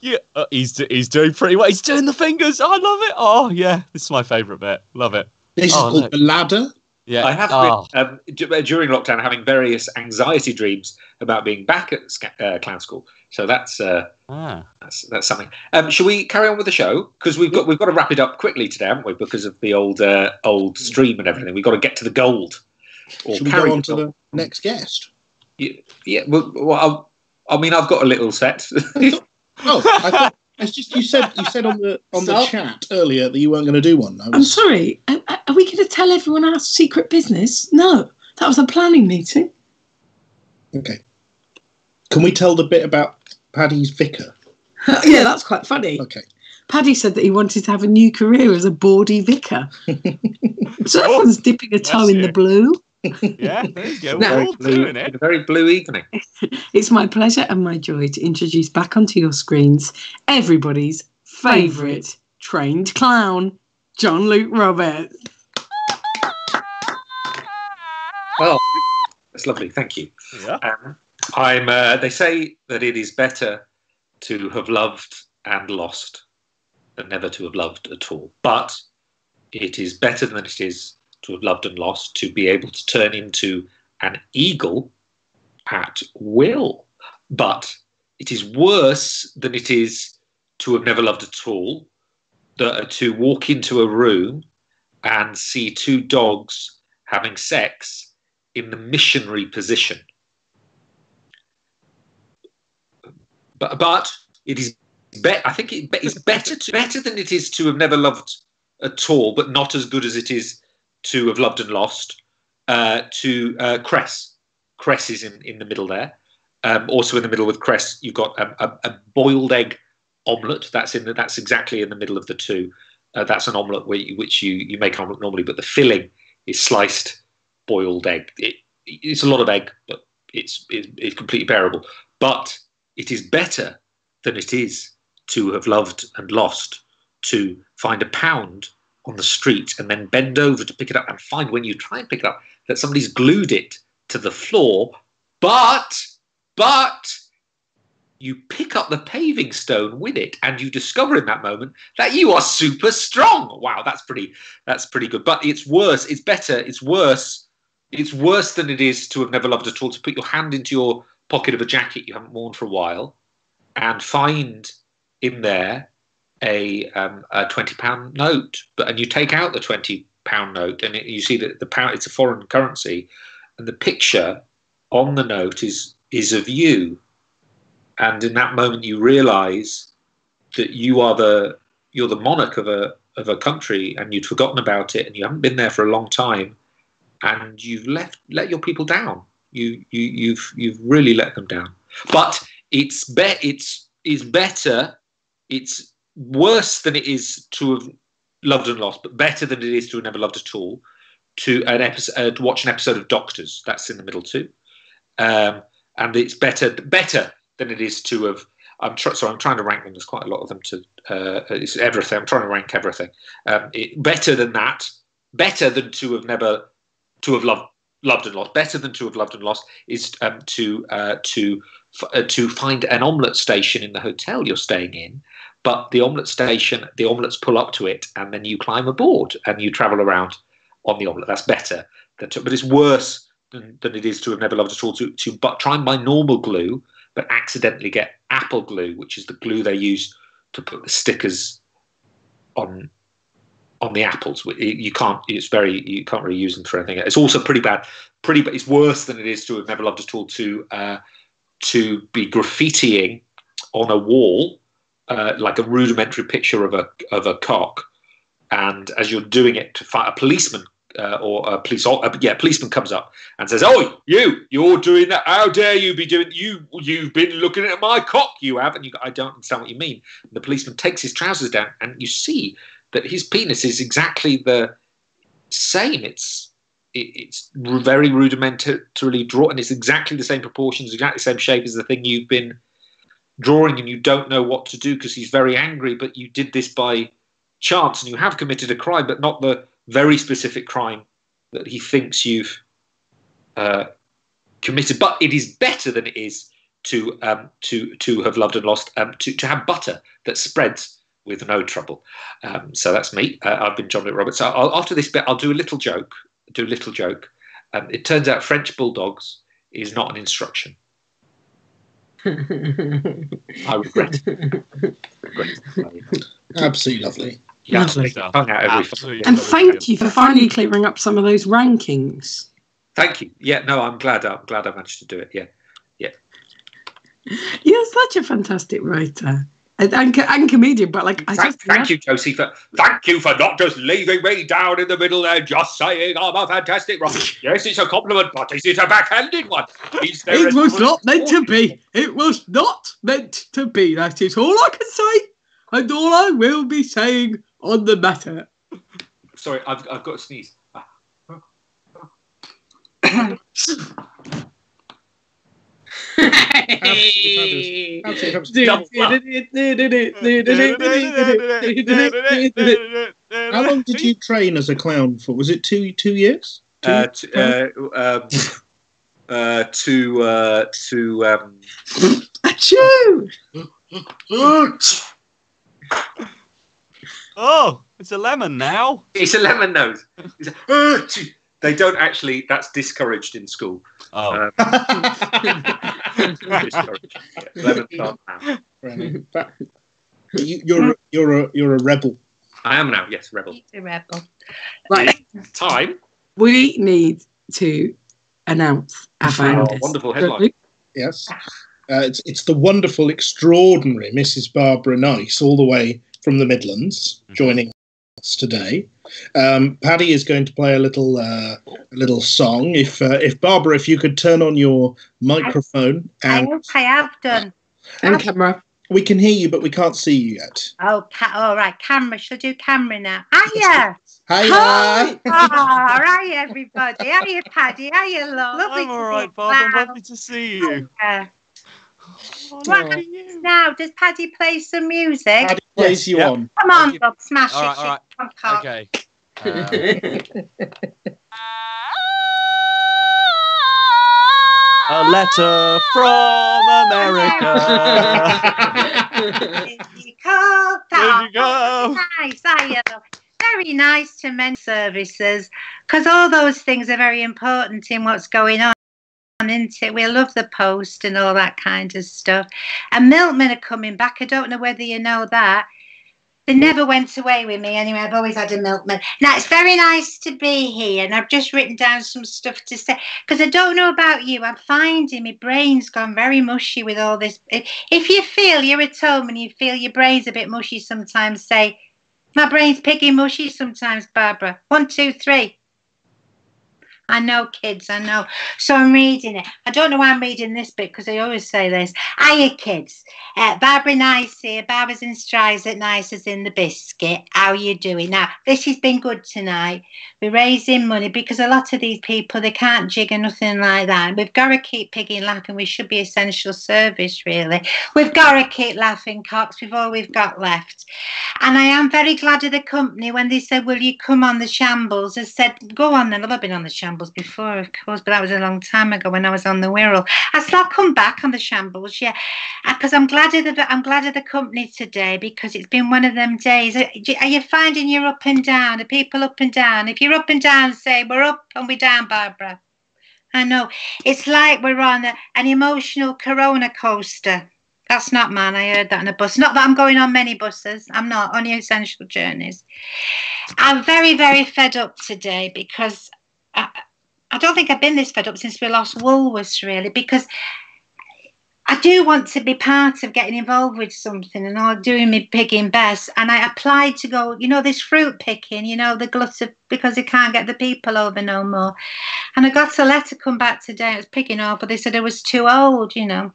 [SPEAKER 4] Yeah, uh, he's do- he's doing pretty well. He's doing the fingers. I love it. Oh yeah, this is my favourite bit. Love it.
[SPEAKER 3] This is
[SPEAKER 4] Oh,
[SPEAKER 3] called
[SPEAKER 4] look.
[SPEAKER 3] the ladder.
[SPEAKER 4] Yeah,
[SPEAKER 2] I have
[SPEAKER 4] Oh,
[SPEAKER 2] been um, d- during lockdown having various anxiety dreams about being back at sca- uh, clown school. So that's uh,
[SPEAKER 4] ah.
[SPEAKER 2] that's that's something. Um, shall we carry on with the show? Because we've got we've got to wrap it up quickly today, haven't we? Because of the old uh, old stream and everything. We've got to get to the gold. Or
[SPEAKER 3] Should we
[SPEAKER 2] carry
[SPEAKER 3] go on to
[SPEAKER 2] gold.
[SPEAKER 3] the next guest?
[SPEAKER 2] Yeah, yeah well, well I'll, I mean, I've got a little set. <laughs>
[SPEAKER 3] Oh, I thought it's just you said you said on the on the chat earlier that you weren't going to do one. I
[SPEAKER 1] I'm sorry. Are, are we going to tell everyone our secret business? No, that was a planning meeting.
[SPEAKER 3] okay. Can we tell the bit about Paddy's vicar? <laughs>
[SPEAKER 1] yeah, that's quite funny.
[SPEAKER 3] Okay.
[SPEAKER 1] Paddy said that he wanted to have a new career as a bawdy vicar. <laughs> so everyone's dipping a toe
[SPEAKER 4] Bless
[SPEAKER 1] in the blue.
[SPEAKER 4] Yeah, there you go.
[SPEAKER 1] Now-
[SPEAKER 4] We're all
[SPEAKER 2] blue,
[SPEAKER 4] doing it.
[SPEAKER 2] a very blue evening. <laughs>
[SPEAKER 1] It's my pleasure and my joy to introduce back onto your screens everybody's favourite trained clown, John Luke Roberts.
[SPEAKER 2] Well, that's lovely. Thank you.
[SPEAKER 4] Yeah.
[SPEAKER 2] Um, I'm. Uh, they say that it is better to have loved and lost than never to have loved at all. But it is better than it is to have loved and lost to be able to turn into an eagle at will. But it is worse than it is to have never loved at all. That uh, to walk into a room and see two dogs having sex in the missionary position. But but it is be- I think it, it's better to, better than it is to have never loved at all, but not as good as it is to have loved and lost. Uh, to uh, Cress, Cress is in, in the middle there. Um, also in the middle with Cress, you've got a, a, a boiled egg omelette. That's in the, that's exactly in the middle of the two. Uh, that's an omelette you, which you you make omelette normally, but the filling is sliced boiled egg. It, it's a lot of egg, but it's, it's it's completely bearable. But it is better than it is to have loved and lost to find a pound on the street and then bend over to pick it up and find when you try and pick it up that somebody's glued it to the floor, but but you pick up the paving stone with it and you discover in that moment that you are super strong. Wow, that's pretty that's pretty good. But it's worse, it's better, it's worse. It's worse than it is to have never loved at all to put your hand into your pocket of a jacket you haven't worn for a while and find in there a um, a twenty pound note, but and you take out the twenty pound note and it, you see that the pound it's a foreign currency, and the picture on the note is is of you, and in that moment you realise that you are the you're the monarch of a of a country and you'd forgotten about it and you haven't been there for a long time, and you've left let your people down. You you you've you've really let them down. But it's be it's is better. It's worse than it is to have loved and lost, but better than it is to have never loved at all. To an episode, uh, watch an episode of Doctors. That's in the middle too, um, and it's better better than it is to have. I'm tr- sorry, I'm trying to rank them. There's quite a lot of them to. Uh, it's everything. I'm trying to rank everything. Um, it, better than that. Better than to have never to have loved loved and lost. Better than to have loved and lost is um, to uh, to f- uh, to find an omelette station in the hotel you're staying in. But the omelette station, the omelettes pull up to it, and then you climb aboard and you travel around on the omelette. That's better. Than to, but it's worse than, than it is to have never loved at all. To to but try and buy normal glue, but accidentally get apple glue, which is the glue they use to put the stickers on on the apples. You can't. It's very. You can't really use them for anything. It's also pretty bad. Pretty. But it's worse than it is to have never loved at all. To uh, to be graffitiing on a wall, uh, like a rudimentary picture of a of a cock, and as you're doing it to fight a policeman uh, or a police uh, yeah a policeman comes up and says, "Oh, you you're doing that? How dare you be doing you you've been looking at my cock, you have?" And you "I don't understand what you mean." And the policeman takes his trousers down, and you see that his penis is exactly the same. It's it, it's very rudimentarily drawn, and it's exactly the same proportions, exactly the same shape as the thing you've been drawing, and you don't know what to do because he's very angry. But you did this by chance, and you have committed a crime, but not the very specific crime that he thinks you've uh, committed. But it is better than it is to um, to to have loved and lost. Um, to to have butter that spreads with no trouble. Um, so that's me. Uh, I've been John Luke Roberts. So I'll, after this bit, I'll do a little joke. Do a little joke. Um, it turns out French bulldogs is not an instruction. I regret. <laughs> regret.
[SPEAKER 3] Absolutely lovely.
[SPEAKER 2] Yeah,
[SPEAKER 1] Lovely.
[SPEAKER 2] stick your tongue out every
[SPEAKER 4] Absolutely.
[SPEAKER 1] And thank you for finally clearing up some of those rankings.
[SPEAKER 2] Thank you. Yeah, no, I'm glad. I'm glad I managed to do it. Yeah, yeah.
[SPEAKER 1] You're such a fantastic writer and, and, co- comedian, but like I
[SPEAKER 2] Thank,
[SPEAKER 1] just
[SPEAKER 2] thank you, Josie, for thank you for not just leaving me down in the middle there, just saying I'm a fantastic writer. Yes, it's a compliment, but is it a backhanded one?
[SPEAKER 1] It was not meant to be. It was not meant to be. That is all I can say, and all I will be saying on the matter.
[SPEAKER 2] Sorry, I've, I've got to sneeze. Ah. <laughs>
[SPEAKER 3] Absolutely Absolutely How long did you train as a clown for? Was it two two years? Two
[SPEAKER 2] Uh,
[SPEAKER 3] years?
[SPEAKER 2] to, uh, um, uh, to uh, to um,
[SPEAKER 1] Achoo! <laughs>
[SPEAKER 4] Oh, it's a lemon now.
[SPEAKER 2] it's a lemon nose. It's a- uh, they don't actually. That's discouraged in school.
[SPEAKER 4] Oh,
[SPEAKER 2] Um, <laughs> discouraged. Yeah, lemon tart now.
[SPEAKER 3] Right. That- you, you're a- you're a you're a rebel.
[SPEAKER 2] I am now. Yes, rebel.
[SPEAKER 9] He's a rebel.
[SPEAKER 1] Right,
[SPEAKER 2] Time.
[SPEAKER 1] we need to announce our
[SPEAKER 2] Oh, wonderful headline.
[SPEAKER 3] Yes, uh, it's it's the wonderful, extraordinary Mrs. Barbara Nice, all the way from the Midlands, joining us today. Um, Paddy is going to play a little uh, a little song. If uh, if Barbara, if you could turn on your microphone,
[SPEAKER 10] I
[SPEAKER 3] and
[SPEAKER 10] hope I have done.
[SPEAKER 1] And camera.
[SPEAKER 3] we can hear you, but we can't see you yet.
[SPEAKER 10] Oh, ca- all right, camera. Shall I do camera now? Hiya!
[SPEAKER 3] Hi,
[SPEAKER 10] Oh, hi, everybody. Hiya, Paddy. Hiya, love. Lovely
[SPEAKER 4] I'm
[SPEAKER 10] all right,
[SPEAKER 4] all
[SPEAKER 10] see
[SPEAKER 4] right,
[SPEAKER 10] you.
[SPEAKER 4] Bob. Lovely to see you.
[SPEAKER 10] Yeah.
[SPEAKER 4] Oh,
[SPEAKER 10] What
[SPEAKER 4] look at
[SPEAKER 10] happens now? Does Paddy play some music?
[SPEAKER 3] Paddy plays you
[SPEAKER 4] yeah.
[SPEAKER 3] on.
[SPEAKER 10] Come on, Bob, smash
[SPEAKER 4] All
[SPEAKER 10] it.
[SPEAKER 4] right, all right.
[SPEAKER 10] Come on, cock.
[SPEAKER 4] Okay. Uh, <laughs> a letter from America. <laughs> There you go.
[SPEAKER 10] Nice, hiya, love. Very nice to mention services because all those things are very important in what's going on. Isn't it? We love the post and all that kind of stuff. And milkmen are coming back. I don't know whether you know that. They never went away with me anyway. I've always had a milkman. Now it's very nice to be here, and I've just written down some stuff to say because I don't know about you. I'm finding my brain's gone very mushy with all this. If if you feel you're at home and you feel your brain's a bit mushy sometimes, say, "My brain's piggy mushy." Sometimes, Barbara. One, two, three. I know, kids, I know. So I'm reading it. I don't know why I'm reading this bit because I always say this. Hiya, kids. Uh, Barbara Nice here. Barbara's in Strides at Nice as in the biscuit. How are you doing? Now, this has been good tonight. We're raising money because a lot of these people, they can't jig or nothing like that. We've got to keep pigging laughing. We should be essential service, really. We've got to keep laughing, cocks, with all we've got left. And I am very glad of the company when they said, Will you come on the shambles? I said, Go on then. I've been on the shambles before, of course, but that was a long time ago when I was on the Wirral. I said, I'll come back on the shambles, yeah. Uh, because I'm glad of the I'm glad of the company today because it's been one of them days. Are you finding you're up and down? Are people up and down? If you're up and down, say we're up and we're down, Barbara. I know. It's like we're on a, an emotional corona coaster. That's not man. I heard that on a bus. Not that I'm going on many buses. I'm not. Only essential journeys. I'm very, very fed up today because I, I don't think I've been this fed up since we lost Woolworths, really, because I do want to be part of getting involved with something and I'm doing my pigging best. And I applied to go, you know, this fruit picking, you know, the glut of because they can't get the people over no more. And I got a letter come back today. I was picking up, but they said I was too old, you know.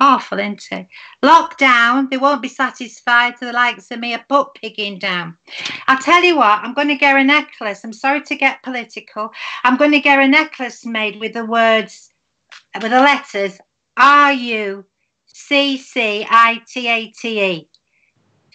[SPEAKER 10] Awful, isn't it? Lockdown, they won't be satisfied to the likes of me a put picking down. I'll tell you what, I'm going to get a necklace. I'm sorry to get political. I'm going to get a necklace made with the words, with the letters R U C C I T A T E.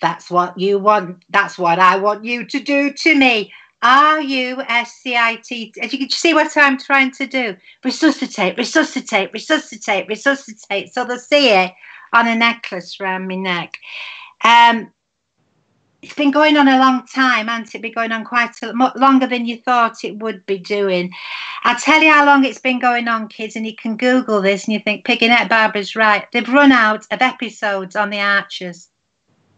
[SPEAKER 10] That's what you want. That's what I want you to do to me. R U S C I T. As you can see what I'm trying to do. Resuscitate, resuscitate, resuscitate, resuscitate. So they'll see it on a necklace around my neck. Um, it's been going on a long time, hasn't it? Been going on quite a lot longer than you thought it would be doing. I'll tell you how long it's been going on, kids, and you can Google this and you think Pigginette Barbara's right. They've run out of episodes on the Archers.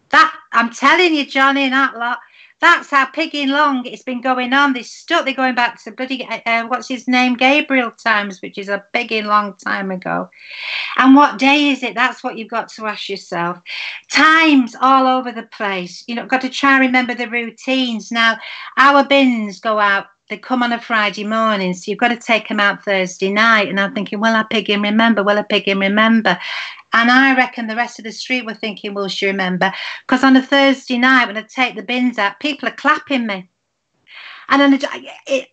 [SPEAKER 10] That I'm telling you, Johnny, that lot. That's how pigging long it's been going on. They stuck. They're going back to bloody uh, uh, what's his name, Gabriel times, which is a pigging long time ago. And what day is it? That's what you've got to ask yourself. Times all over the place. You know, got to try and remember the routines. Now, our bins go out. They come on a Friday morning, so you've got to take them out Thursday night. And I'm thinking, well, I pig him remember, well, I pig him remember. And I reckon the rest of the street were thinking, will she remember? Because on a Thursday night, when I take the bins out, people are clapping me. And then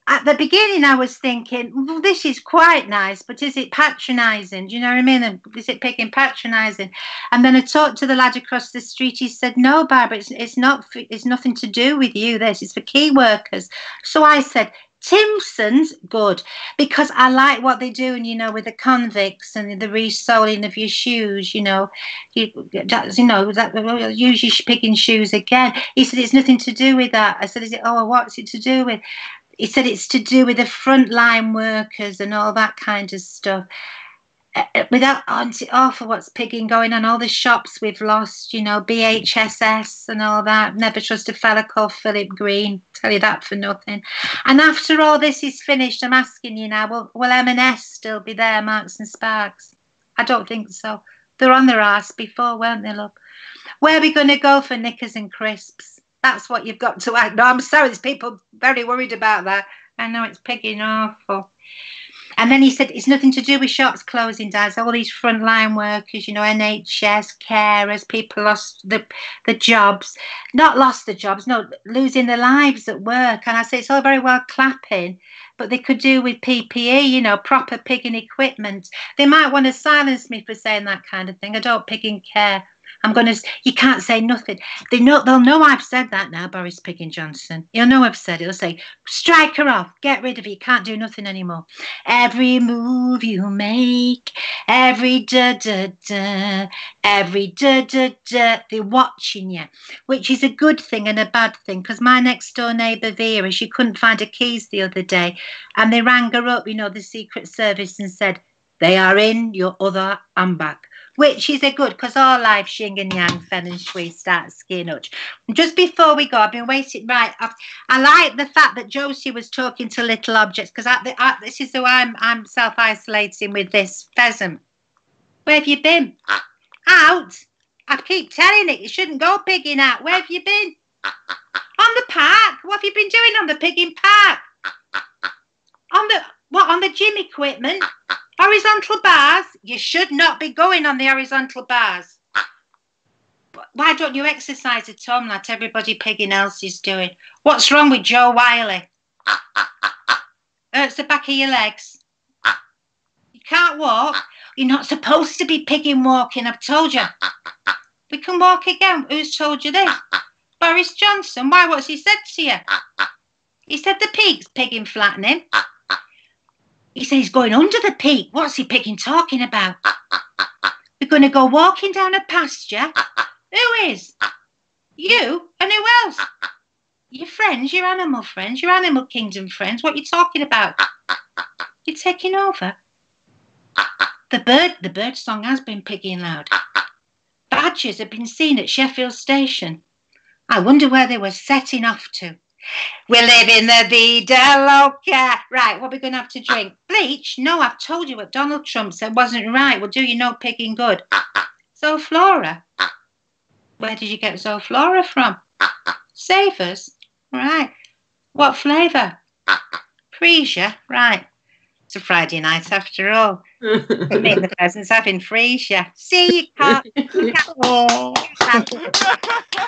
[SPEAKER 10] at the beginning, I was thinking, well, this is quite nice, but is it patronising? Do you know what I mean? Is it picking patronising? And then I talked to the lad across the street. He said, no, Barbara, it's, it's not. It's nothing to do with you. This is for key workers. So I said, Timpson's good because I like what they're doing, you know, with the convicts and the resoling of your shoes, you know. You, that's, you know, that use your picking shoes again. He said it's nothing to do with that. I said, is it? Oh, what's it to do with? He said it's to do with the frontline workers and all that kind of stuff. Uh, without auntie oh for what's pigging going on all the shops we've lost you know bhss and all that never trust a fella called philip green tell you that for nothing. And after all this is finished i'm asking you now will, will m&s still be there marks and sparks? I don't think so. They're on their ass before weren't they love? Where are we going to go for knickers and crisps? That's what you've got to act no i'm sorry there's people very worried about that. I know it's pigging awful and then he said it's nothing to do with shops closing down. All these frontline workers, you know, NHS carers, people lost the the jobs, not lost the jobs, no, losing their lives at work. And I say it's all very well clapping, but they could do with PPE, you know, proper pigging equipment. They might want to silence me for saying that kind of thing. I don't and care. I'm going to, you can't say nothing. They know, they'll know I've said that now, Boris Piggin Johnson. You'll know I've said it. They'll say, strike her off, get rid of her, you can't do nothing anymore. Every move you make, every da da da, every da da da, they're watching you, which is a good thing and a bad thing. Because my next door neighbour Vera, she couldn't find her keys the other day, and they rang her up, you know, the Secret Service, and said, they are in your other handbag which is a good because our life xing and yang fen and shui start skin up. Just before we go, I've been waiting. Right, I've, I like the fact that Josie was talking to little objects because this is who I'm. I'm self isolating with this pheasant. Where have you been? Out. I keep telling it. You shouldn't go pigging out. Where have you been? On the park. What have you been doing on the pigging park? On the what? On the gym equipment? Horizontal bars? You should not be going on the horizontal bars. Why don't you exercise at home like everybody pigging else is doing? What's wrong with Joe Wiley? Hurts the back of your legs. You can't walk. You're not supposed to be pigging walking, I've told you. We can walk again. Who's told you this? Boris Johnson. Why? What's he said to you? He said the pig's pigging flattening. He says he's going under the peak. What's he picking talking about? Ah, ah, ah, we're going to go walking down a pasture. Who is? You and who else? Your friends, your animal friends, your animal kingdom friends. What are you talking about? You're taking over. The bird, the bird song has been picking loud. Badgers have been seen at Sheffield Station. I wonder where they were setting off to. We live in the vida loca. Right, what are we going to have to drink? Bleach? No, I've told you what Donald Trump said wasn't right. Will do you no picking good. So Zoflora. Where did you get Zoflora from? Savers. Right. What flavour? Freesia. Right. It's a Friday night after all. <laughs> I mean, the peasants having freesia. See, you can't. You can't. <laughs>
[SPEAKER 3] Oh,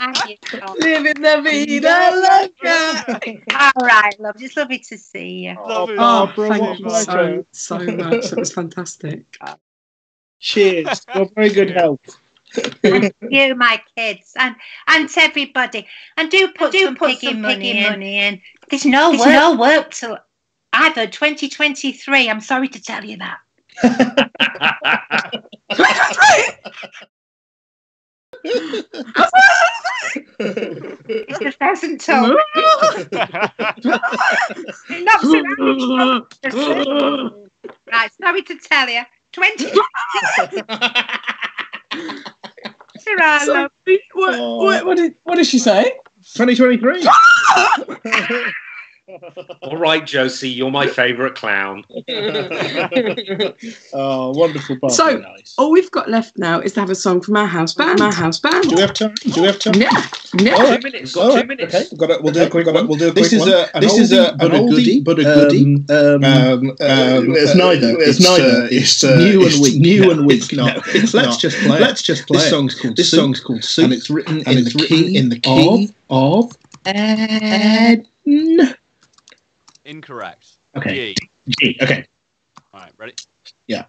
[SPEAKER 10] And you.
[SPEAKER 1] Living the vida loca.
[SPEAKER 10] All right, love. Just lovely to see you.
[SPEAKER 4] Love it.
[SPEAKER 1] Oh, oh
[SPEAKER 3] Barbara,
[SPEAKER 1] thank you so, so much. It was fantastic.
[SPEAKER 3] cheers. You're very good health.
[SPEAKER 10] you, my kids, and and to everybody, and do put
[SPEAKER 6] do
[SPEAKER 10] some
[SPEAKER 6] put
[SPEAKER 10] piggy
[SPEAKER 6] some
[SPEAKER 10] money,
[SPEAKER 6] piggy
[SPEAKER 10] in.
[SPEAKER 6] money
[SPEAKER 10] in. There's no
[SPEAKER 6] There's
[SPEAKER 10] work.
[SPEAKER 6] no
[SPEAKER 10] work till either 2023. I'm sorry to tell you that. It's the pheasant told. Not surrounded. right, sorry to tell you. 20. Sarah,
[SPEAKER 1] So, what, what, what, did, what did she say?
[SPEAKER 3] 2023. <laughs>
[SPEAKER 2] All right, Josie, you're my favourite clown. <laughs>
[SPEAKER 3] oh, wonderful, Barbara.
[SPEAKER 1] So-
[SPEAKER 3] nice.
[SPEAKER 1] All we've got left now is to have a song from our house band. Our house band.
[SPEAKER 3] Do we have time? Do we have time?
[SPEAKER 1] Yeah, yeah.
[SPEAKER 3] All
[SPEAKER 2] Two minutes. Got
[SPEAKER 3] All
[SPEAKER 2] two minutes.
[SPEAKER 3] Okay, we've got a, we'll do a quick one.
[SPEAKER 11] we'll do a
[SPEAKER 3] this
[SPEAKER 11] quick
[SPEAKER 3] is
[SPEAKER 11] one.
[SPEAKER 3] a an
[SPEAKER 11] This is a-
[SPEAKER 3] but
[SPEAKER 11] an
[SPEAKER 3] a goodie,
[SPEAKER 11] oldie, but a goodie.
[SPEAKER 3] Um,
[SPEAKER 11] Um,
[SPEAKER 3] um,
[SPEAKER 11] it's neither. It's, neither.
[SPEAKER 3] uh,
[SPEAKER 11] It's,
[SPEAKER 3] uh,
[SPEAKER 11] new
[SPEAKER 3] it's
[SPEAKER 11] and weak.
[SPEAKER 3] New
[SPEAKER 11] No,
[SPEAKER 3] and weak.
[SPEAKER 11] It's not.
[SPEAKER 3] No, it's
[SPEAKER 11] Let's
[SPEAKER 3] not.
[SPEAKER 11] just play. it.
[SPEAKER 3] Let's just play.
[SPEAKER 11] This song's called.
[SPEAKER 3] This song's called Soup,
[SPEAKER 11] and it's written in the key
[SPEAKER 3] in the key
[SPEAKER 11] of.
[SPEAKER 3] of N.
[SPEAKER 4] Incorrect.
[SPEAKER 11] Okay.
[SPEAKER 4] G.
[SPEAKER 11] G. Okay.
[SPEAKER 4] All right, ready?
[SPEAKER 3] yeah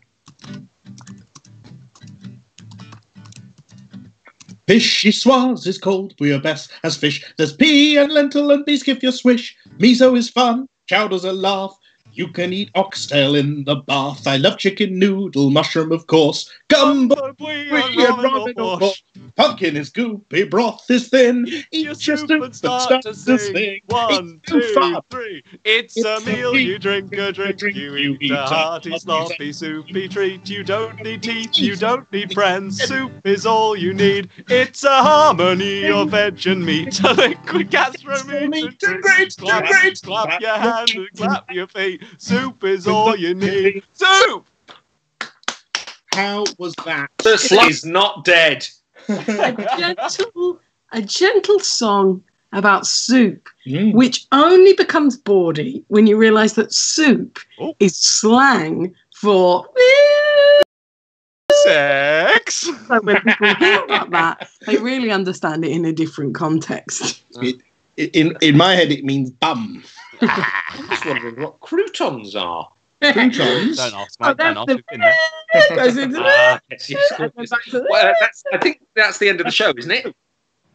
[SPEAKER 3] Vichyssoise is cold, we are best as fish. There's pea and lentil and beef give your swish. Miso is fun, chowder's a laugh. You can eat oxtail in the bath. I love chicken noodle, mushroom of course. Gumbo, oh
[SPEAKER 4] We
[SPEAKER 3] we are ramen or bosh. Pumpkin is goopy, broth is thin. Eat your soup and start to sing.
[SPEAKER 4] One,
[SPEAKER 3] It's
[SPEAKER 4] two,
[SPEAKER 3] fun.
[SPEAKER 4] three. It's,
[SPEAKER 3] It's
[SPEAKER 4] a
[SPEAKER 3] a
[SPEAKER 4] meal,
[SPEAKER 3] meal,
[SPEAKER 4] you drink a drink, you eat eat a hearty, sloppy, soupy treat. You don't need teeth, you don't need friends. Soup is all you need. It's a harmony of veg and meat. <laughs> A liquid gastromeat.
[SPEAKER 3] Great,
[SPEAKER 4] Clap,
[SPEAKER 3] great.
[SPEAKER 4] clap your hands and clap your feet. Soup is all you need. Soup!
[SPEAKER 3] How was that?
[SPEAKER 2] The slut is not dead. <laughs>
[SPEAKER 1] a gentle, a gentle song about soup,
[SPEAKER 3] Mm.
[SPEAKER 1] which only becomes bawdy when you realise that soup
[SPEAKER 4] Oh.
[SPEAKER 1] is slang for.
[SPEAKER 4] Sex!
[SPEAKER 1] So when people hear about that, they really understand it in a different context.
[SPEAKER 3] In in my head, it means bum. <laughs>
[SPEAKER 2] I'm just wondering what croutons are.
[SPEAKER 3] Croutons.
[SPEAKER 4] Don't ask,
[SPEAKER 1] Oh,
[SPEAKER 4] mate. Don't ask.
[SPEAKER 1] the-
[SPEAKER 4] We've been there.
[SPEAKER 1] Goes into
[SPEAKER 2] Ah, yes, yes, of
[SPEAKER 1] and then
[SPEAKER 2] course.
[SPEAKER 1] back to the-
[SPEAKER 2] Well, that's, I think that's the end of the show, isn't it?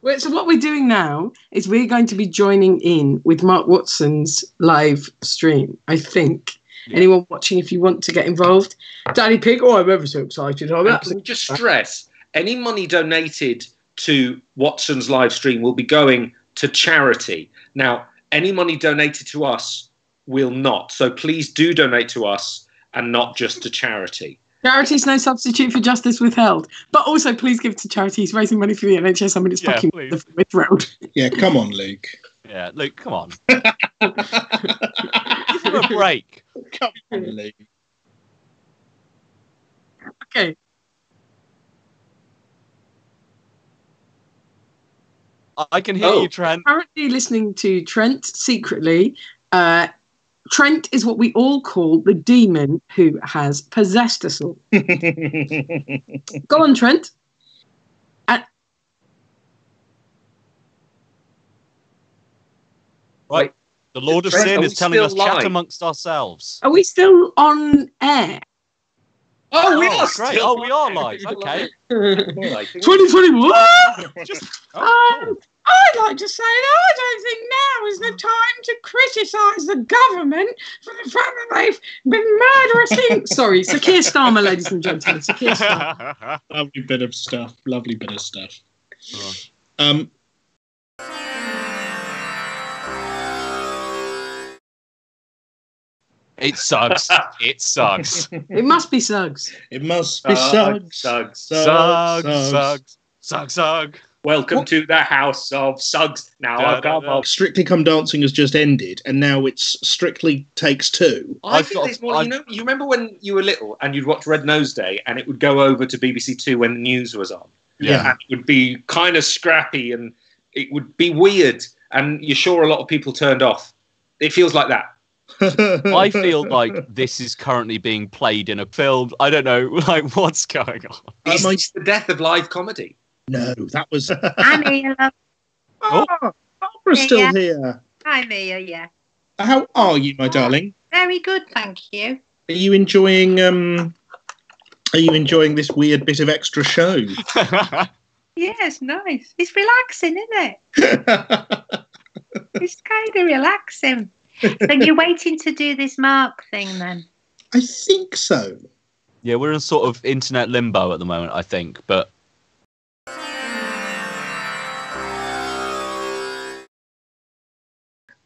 [SPEAKER 1] Well, So what we're doing now is we're going to be joining in with Mark Watson's live stream. I think. Anyone watching, if you want to get involved, Daddy Pig. Oh, I'm ever so excited! I'm
[SPEAKER 2] can
[SPEAKER 1] absolutely
[SPEAKER 2] just stress any money donated to Watson's live stream will be going to charity. Now, any money donated to us will not. So please do donate to us and not just to charity.
[SPEAKER 1] Charity's no substitute for justice withheld. But also, please give to charities raising money for the NHS. I mean, it's
[SPEAKER 4] Yeah,
[SPEAKER 1] fucking
[SPEAKER 4] please.
[SPEAKER 1] wonderful. We're. <laughs>
[SPEAKER 3] Yeah, come on, Luke.
[SPEAKER 4] Yeah, Luke, come on. <laughs> Give him a break.
[SPEAKER 3] Come on, Luke.
[SPEAKER 1] Okay.
[SPEAKER 4] I- I can hear
[SPEAKER 2] Oh.
[SPEAKER 4] you, Trent.
[SPEAKER 1] Currently listening to Trent secretly. Uh, Trent is what we all call the demon who has possessed us all. <laughs> Go on, Trent.
[SPEAKER 4] Right. The Lord of
[SPEAKER 2] Trent,
[SPEAKER 4] Sin is telling us
[SPEAKER 2] still
[SPEAKER 4] chat amongst ourselves.
[SPEAKER 1] Are we still on air?
[SPEAKER 2] Oh, we
[SPEAKER 4] Oh,
[SPEAKER 2] are
[SPEAKER 4] great.
[SPEAKER 2] still
[SPEAKER 4] Oh, we are live. <laughs> Okay.
[SPEAKER 1] 2021. <laughs>
[SPEAKER 4] Just,
[SPEAKER 1] Um,
[SPEAKER 4] oh, cool.
[SPEAKER 9] I'd like to say that I don't think now is the time to criticise the government for the fact that they've been murderously. <laughs>
[SPEAKER 1] Sorry, Sir Keir Starmer, ladies and gentlemen. Sir Keir Starmer. <laughs>
[SPEAKER 3] Lovely bit of stuff. Lovely bit of stuff. Um,
[SPEAKER 4] It sucks. <laughs> It sucks.
[SPEAKER 1] It must be Suggs.
[SPEAKER 3] it must be
[SPEAKER 2] Uh,
[SPEAKER 3] Suggs.
[SPEAKER 2] Suggs.
[SPEAKER 4] Sug, sug, sug, sug.
[SPEAKER 2] Welcome to the house of Suggs. Now I've got my
[SPEAKER 3] Strictly Come Dancing has just ended, and now it's Strictly Takes Two.
[SPEAKER 2] I think there's more. You know, you remember when you were little and you'd watch Red Nose Day, and it would go over to BBC Two when the news was on.
[SPEAKER 3] Yeah.
[SPEAKER 2] and it would be kind of scrappy, and it would be weird, and you're sure a lot of people turned off. It feels like that. <laughs>
[SPEAKER 4] I feel like this is currently being played in a film. I don't know, <laughs> like what's going on.
[SPEAKER 2] It's, it's the death of live comedy.
[SPEAKER 3] No, that was.
[SPEAKER 10] I'm here, love.
[SPEAKER 3] Oh, Barbara's still
[SPEAKER 10] Yeah.
[SPEAKER 3] here.
[SPEAKER 10] I'm here, yeah.
[SPEAKER 3] How are you, my darling?
[SPEAKER 10] Very good, thank you.
[SPEAKER 3] Are you enjoying? Um, are you enjoying this weird bit of extra show? <laughs>
[SPEAKER 10] Yeah, it's nice. It's relaxing, isn't it? <laughs> it's kind of relaxing. So you're waiting to do this Mark thing then?
[SPEAKER 3] I think so.
[SPEAKER 4] Yeah, we're in sort of internet limbo at the moment, I think. But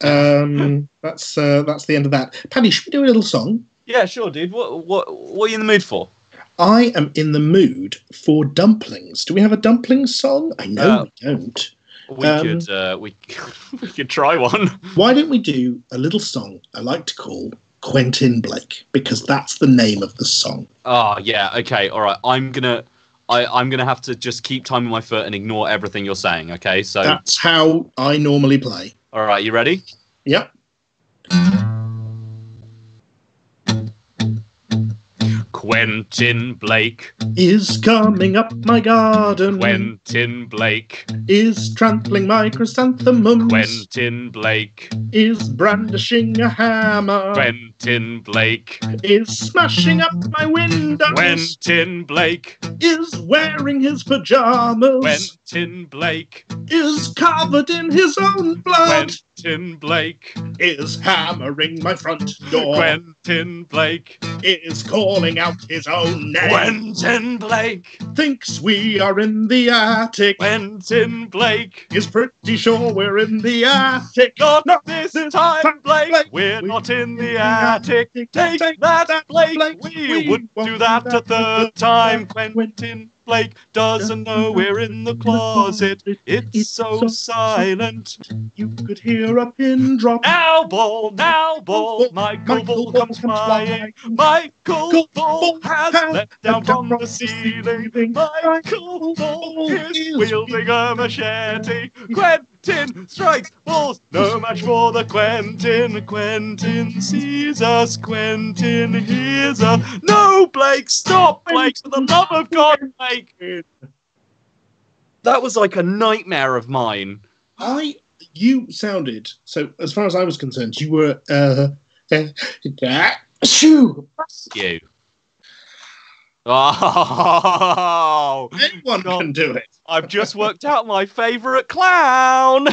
[SPEAKER 3] Um, that's uh, that's the end of that. Paddy, should we do a little song?
[SPEAKER 4] yeah, sure, dude. What what what are you in the mood for?
[SPEAKER 3] I am in the mood for dumplings. Do we have a dumpling song? I know
[SPEAKER 4] Uh,
[SPEAKER 3] we don't.
[SPEAKER 4] We
[SPEAKER 3] Um,
[SPEAKER 4] could uh, we <laughs> we could try one.
[SPEAKER 3] Why don't we do a little song I like to call Quentin Blake because that's the name of the song.
[SPEAKER 4] Oh yeah, okay, all right. I'm gonna I, I'm gonna have to just keep time with my foot and ignore everything you're saying. Okay, so
[SPEAKER 3] That's how I normally play.
[SPEAKER 4] All right, you ready?
[SPEAKER 3] Yep.
[SPEAKER 4] Quentin Blake,
[SPEAKER 3] Is coming up my garden.
[SPEAKER 4] Quentin Blake,
[SPEAKER 3] Is trampling my chrysanthemums.
[SPEAKER 4] Quentin Blake,
[SPEAKER 3] Is brandishing a hammer.
[SPEAKER 4] Quentin Blake,
[SPEAKER 3] Is smashing up my windows.
[SPEAKER 4] Quentin Blake,
[SPEAKER 3] Is wearing his pajamas.
[SPEAKER 4] Quentin Blake,
[SPEAKER 3] Is covered in his own blood.
[SPEAKER 4] Quentin Blake,
[SPEAKER 3] Is hammering my front door.
[SPEAKER 4] Quentin Blake,
[SPEAKER 3] Is calling out his own name.
[SPEAKER 4] Quentin Blake,
[SPEAKER 3] Thinks we are in the attic.
[SPEAKER 4] Quentin Blake.
[SPEAKER 3] Is pretty sure we're in the attic.
[SPEAKER 4] Not
[SPEAKER 3] No,
[SPEAKER 4] this time, Blake. We're not in the attic. Take that, Blake. We wouldn't do that a third time. Quentin Blake doesn't know we're in the closet. It's so silent.
[SPEAKER 3] You could hear a pin drop.
[SPEAKER 4] Now, ball, now, ball. Michael Ball comes flying. Michael Ball has let down from the ceiling. Michael Ball is wielding a machete. Quentin strikes balls. No match for the Quentin. Quentin sees us. Quentin hears us. No, Blake, stop, Blake. For the love of God, Blake. That was like a nightmare of mine.
[SPEAKER 3] I you sounded so as far as I was concerned, you were uh, uh <laughs> shoo.
[SPEAKER 4] You. <laughs> Oh,
[SPEAKER 3] Anyone
[SPEAKER 4] God.
[SPEAKER 3] can do it. <laughs>
[SPEAKER 4] I've just worked out my favourite clown. <laughs>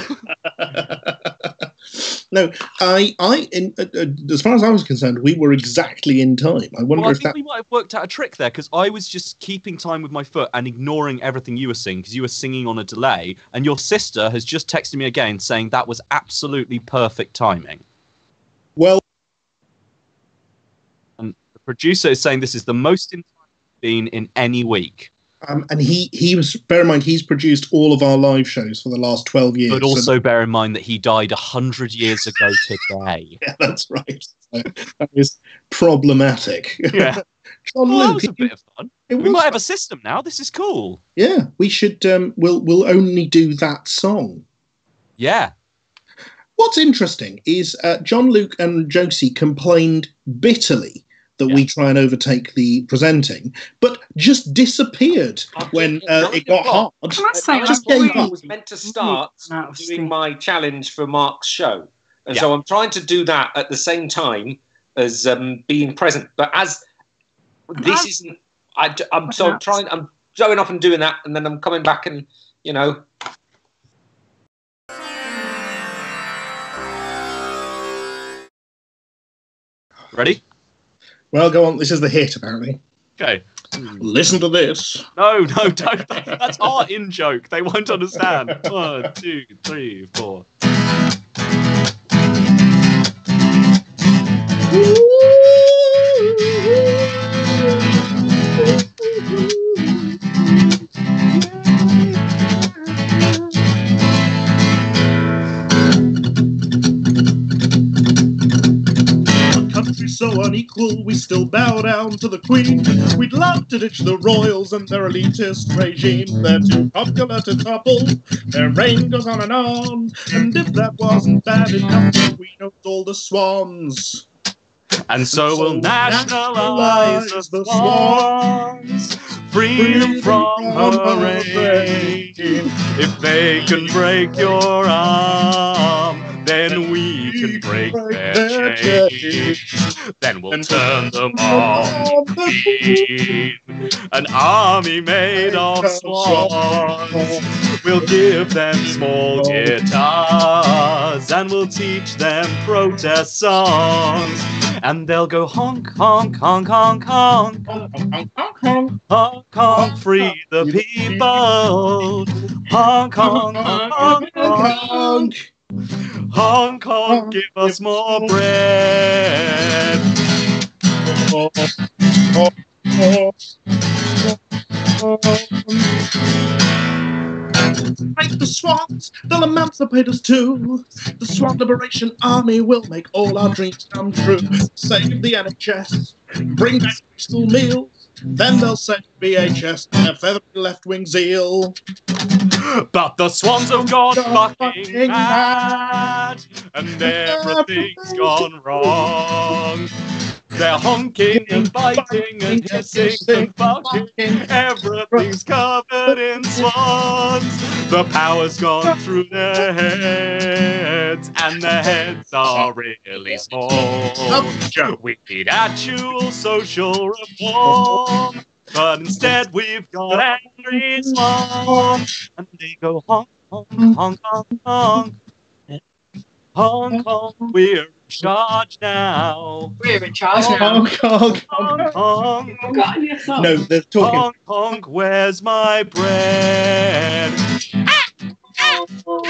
[SPEAKER 3] no, I, I, in, uh, uh, as far as I was concerned, we were exactly in time. I wonder
[SPEAKER 4] Well, I
[SPEAKER 3] if
[SPEAKER 4] think
[SPEAKER 3] that.
[SPEAKER 4] we might have worked out a trick there because I was just keeping time with my foot and ignoring everything you were singing because you were singing on a delay. And your sister has just texted me again saying that was absolutely perfect timing.
[SPEAKER 3] Well,
[SPEAKER 4] And the producer is saying this is the most in been in any week.
[SPEAKER 3] um, and he, he was. Bear in mind, he's produced all of our live shows for the last twelve years.
[SPEAKER 4] But
[SPEAKER 3] so-
[SPEAKER 4] also bear in mind that he died a hundred years ago today. <laughs>
[SPEAKER 3] yeah, that's right. So that is problematic.
[SPEAKER 4] Yeah. <laughs>
[SPEAKER 3] John
[SPEAKER 4] Well, that was a bit of fun.
[SPEAKER 3] it
[SPEAKER 4] We might have a system now. This is cool.
[SPEAKER 3] Yeah, we should. Um, we'll we'll only do that song.
[SPEAKER 4] Yeah.
[SPEAKER 3] What's interesting is uh, John Luke and Josie complained bitterly that we try and overtake the presenting, but just disappeared when uh, it got hard.
[SPEAKER 1] Can I say
[SPEAKER 3] just
[SPEAKER 1] I'm
[SPEAKER 3] gave up.
[SPEAKER 2] Was meant to start
[SPEAKER 1] Out of
[SPEAKER 2] doing
[SPEAKER 1] steam.
[SPEAKER 2] my challenge for Mark's show, and so I'm trying to do that at the same time as um, being present. But as this isn't, I, am so I'm trying. I'm going off and doing that, and then I'm coming back, and you know,
[SPEAKER 4] Ready?
[SPEAKER 3] Well, go on. This is the hit, apparently.
[SPEAKER 4] Okay.
[SPEAKER 3] Listen to this.
[SPEAKER 4] No, no, don't. That's our in joke. They won't understand. One, two, three, four.
[SPEAKER 3] So unequal, we still bow down to the Queen. We'd love to ditch the royals and their elitist regime. They're too popular to topple, their reign goes on and on. And if that wasn't bad enough, we know all the swans.
[SPEAKER 4] And so we'll nationalize the swans, free from her reign. If they can break your arm, then we can break their chain. Then we'll turn them on. Queen. An army made of swans. We'll give them small guitars and we'll teach them protest songs. And they'll go honk, honk, honk, honk, honk. Honk, honk, free the people. Honk, honk, honk, honk, honk. Honk, honk, give us more bread.
[SPEAKER 3] Break the swans, they'll emancipate us too. The Swan Liberation Army will make all our dreams come true. Save the NHS, bring back school meals. Then they'll send VHS and a feather left wing zeal.
[SPEAKER 4] But the swans have gone fucking mad, and everything's gone wrong. They're honking and biting and hissing and fucking. Everything's covered in swans. The power's gone through their heads, and their heads are really small. We need actual social reform. But instead, we've got angry swans, and they go honk, honk, honk, honk, honk. Honk, honk, we're charge now.
[SPEAKER 12] We're in charge
[SPEAKER 3] now. honk,
[SPEAKER 4] Honk, honk.
[SPEAKER 12] Forgotten your song.
[SPEAKER 3] No, they're talking.
[SPEAKER 4] Honk, honk, where's my bread?
[SPEAKER 9] Oh,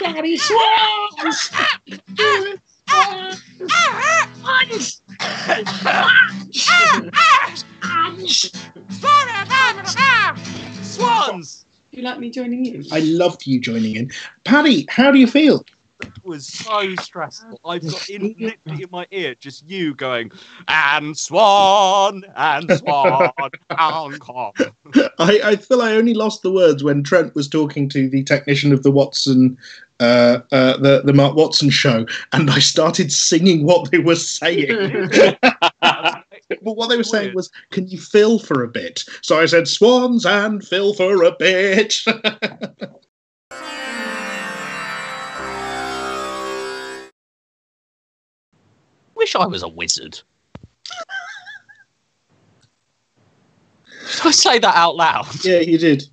[SPEAKER 9] Daddy Swans!
[SPEAKER 4] Swans!
[SPEAKER 12] Do you like me joining you?
[SPEAKER 3] I loved you joining in. Paddy, how do you feel?
[SPEAKER 4] Was so stressful. I've got <laughs> in, literally in my ear just you going, and swan, and swan, honk, honk. <laughs>
[SPEAKER 3] I, I feel I only lost the words when Trent was talking to the technician of the Watson, uh, uh, the the Mark Watson show, and I started singing what they were saying. <laughs> but what they were saying was, "Can you fill for a bit?" So I said, "Swans and fill for a bit."
[SPEAKER 13] Wish I was a wizard. Did I say that out loud?
[SPEAKER 3] yeah, you did.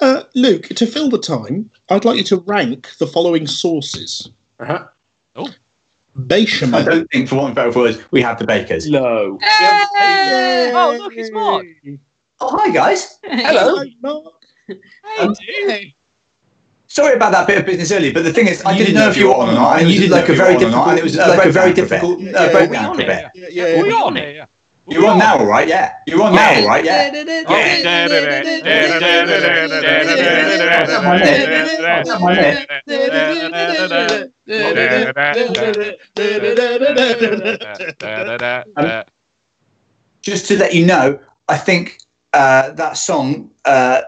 [SPEAKER 3] Uh, Luke, to fill the time, I'd like you to rank the following sources.
[SPEAKER 2] Uh-huh.
[SPEAKER 13] Oh.
[SPEAKER 14] I don't think, for want of better words, we have the bakers.
[SPEAKER 2] No.
[SPEAKER 13] Oh, look, it's Mark.
[SPEAKER 14] Oh, hi, guys.
[SPEAKER 3] Hello, Mark.
[SPEAKER 14] Um, sorry about that bit of business earlier, but the thing is, I didn't know if you were on or not, and you did like a very difficult, and it was like a very difficult breakdown for a bit.
[SPEAKER 3] Yeah, yeah,
[SPEAKER 13] we
[SPEAKER 3] yeah.
[SPEAKER 13] on it?
[SPEAKER 14] You're on now, all right? Yeah. You're on now, all right? Yeah. Just to let you know, I think uh, that song uh,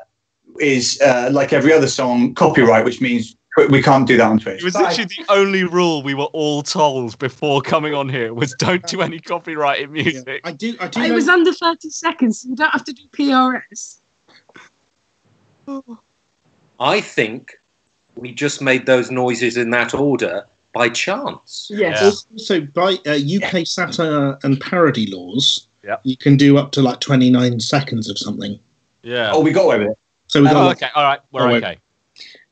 [SPEAKER 14] is uh, like every other song, copyright, which means we can't do that on Twitch.
[SPEAKER 4] It was literally the only rule we were all told before coming on here was don't do any copyrighted music.
[SPEAKER 3] I do. I do.
[SPEAKER 9] It
[SPEAKER 3] know-
[SPEAKER 9] was under 30 seconds, so you don't have to do PRS.
[SPEAKER 2] I think we just made those noises in that order by chance.
[SPEAKER 12] Yes.
[SPEAKER 3] Also, by uh, UK satire and parody laws,
[SPEAKER 4] Yep.
[SPEAKER 3] you can do up to like 29 seconds of something.
[SPEAKER 4] Yeah.
[SPEAKER 14] Oh, we got away with it.
[SPEAKER 3] So we got
[SPEAKER 4] Oh, okay. All right. We're
[SPEAKER 3] Oh, wait.
[SPEAKER 4] okay.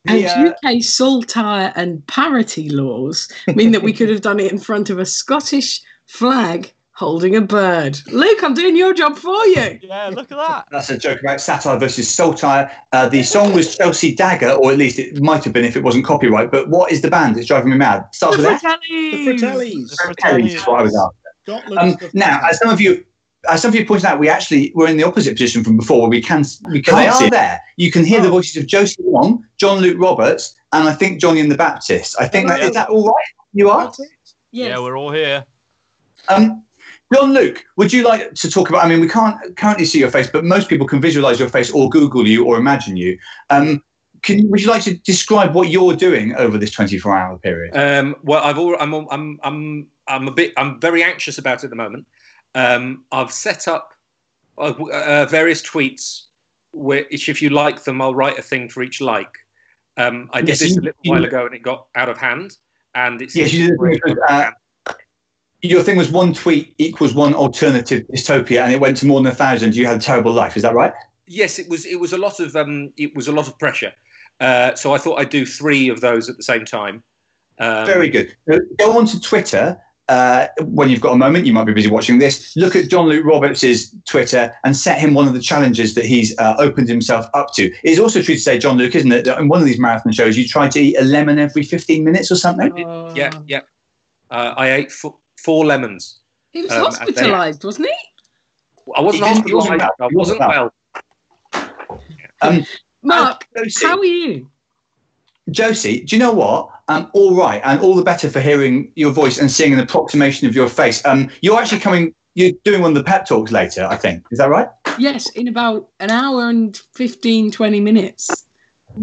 [SPEAKER 9] And
[SPEAKER 14] The, uh,
[SPEAKER 9] UK saltire and parity laws mean that we could have done it in front of a Scottish flag holding a bird. Luke, I'm doing your job for you.
[SPEAKER 4] Yeah, look at that.
[SPEAKER 14] That's a joke about satire versus saltire. Uh, the song was Chelsea Dagger, or at least it might have been if it wasn't copyright. But what is the band? It's driving me mad. Starts
[SPEAKER 9] The
[SPEAKER 14] with F.
[SPEAKER 3] the
[SPEAKER 9] Fratellis.
[SPEAKER 3] Fratellis.
[SPEAKER 14] Fratellis, that's what I was after.
[SPEAKER 3] Scotland.
[SPEAKER 14] Um, now, as some of you, as some of you pointed out, we actually were in the opposite position from before, where we can we can't they
[SPEAKER 3] are
[SPEAKER 14] see there. You can hear the voices of Josie Long, John Luke Roberts, and I think Jonny and the Baptist. I think that is that all right? You are.
[SPEAKER 3] That's it.
[SPEAKER 4] Yeah, we're all here.
[SPEAKER 14] Um, John Luke, would you like to talk about? I mean, we can't currently see your face, but most people can visualize your face or Google you or imagine you. Um, can would you like to describe what you're doing over this 24 hour period?
[SPEAKER 2] Um, well, I've all, I'm, I'm, I'm, I'm a bit, I'm very anxious about it at the moment. Um, I've set up uh, uh, various tweets which, if you like them, I'll write a thing for each like. Um, I did
[SPEAKER 14] Yes,
[SPEAKER 2] this a little
[SPEAKER 14] you-
[SPEAKER 2] while ago and it got out of hand. And it's
[SPEAKER 14] Yes, you did. Uh, your thing was one tweet equals one alternative dystopia, and it went to more than a thousand. You had a terrible life. Is that right?
[SPEAKER 2] yes, it was. It was a lot of. Um, it was a lot of pressure. Uh, so I thought I'd do three of those at the same time. Um,
[SPEAKER 14] Very good. Go on to Twitter uh, when you've got a moment. You might be busy watching this. Look at John Luke Roberts' Twitter and set him one of the challenges that he's uh, opened himself up to. It's also true to say, John Luke, isn't it? That in one of these marathon shows, you try to eat a lemon every 15 minutes or something.
[SPEAKER 2] Yeah, yeah. Uh, I ate four, four lemons.
[SPEAKER 1] He was
[SPEAKER 2] Um,
[SPEAKER 1] hospitalised, wasn't he?
[SPEAKER 2] I wasn't
[SPEAKER 14] He didn't- wasn't
[SPEAKER 2] hospitalised.
[SPEAKER 14] well.
[SPEAKER 2] I
[SPEAKER 14] wasn't
[SPEAKER 2] wasn't
[SPEAKER 14] well.
[SPEAKER 2] well.
[SPEAKER 14] Um,
[SPEAKER 1] Mark,
[SPEAKER 14] Josie,
[SPEAKER 1] how are you?
[SPEAKER 14] Josie, do you know what? I'm all right, and all the better for hearing your voice and seeing an approximation of your face. Um, you're actually coming. You're doing one of the pep talks later, I think. Is that right?
[SPEAKER 1] Yes, in about an hour and 15, 20 minutes.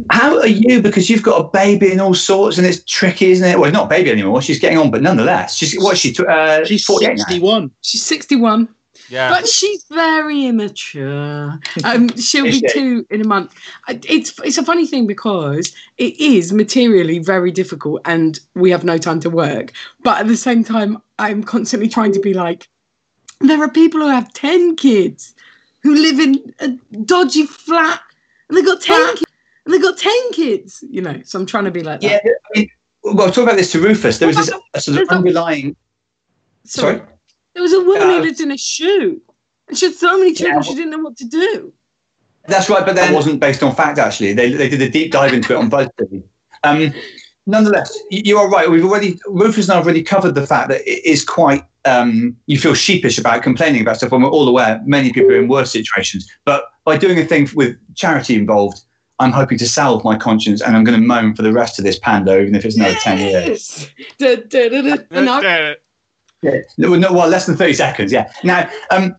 [SPEAKER 14] How are you? Because you've got a baby and all sorts, and it's tricky, isn't it? Well, not baby anymore. She's getting on, but nonetheless, she's what's she? Uh,
[SPEAKER 3] She's
[SPEAKER 14] 48 now.
[SPEAKER 3] 61.
[SPEAKER 1] She's 61.
[SPEAKER 4] Yeah.
[SPEAKER 1] But she's very immature. <laughs> Um, she'll be
[SPEAKER 14] she?
[SPEAKER 1] two in a month. It's it's a funny thing because it is materially very difficult, and we have no time to work. But at the same time, I'm constantly trying to be like, there are people who have ten kids, who live in a dodgy flat, and they got ten, and they got ten kids. You know, so I'm trying to be like that. Yeah.
[SPEAKER 14] I mean, well, talk about this to Rufus. There was this
[SPEAKER 1] Well,
[SPEAKER 14] a sort of
[SPEAKER 1] there's a-
[SPEAKER 14] underlying. Sorry.
[SPEAKER 1] There was a woman
[SPEAKER 14] Uh,
[SPEAKER 1] who lived in a shoe, and she had so many children,
[SPEAKER 14] Yeah.
[SPEAKER 1] she didn't know what to do.
[SPEAKER 14] That's right, but that wasn't based on fact. Actually, they they did a deep dive into it on BuzzFeed. Um, nonetheless, you are right. We've already Rufus and I have already covered the fact that it is quite. Um, you feel sheepish about complaining about stuff when we're all aware many people are in worse situations. But by doing a thing with charity involved, I'm hoping to salve my conscience, and I'm going to moan for the rest of this pando, even if it's another ten years.
[SPEAKER 1] Yes. Da, da, da, da. And I-
[SPEAKER 14] Yeah, no, no, well, less than 30 seconds, yeah. Now, um,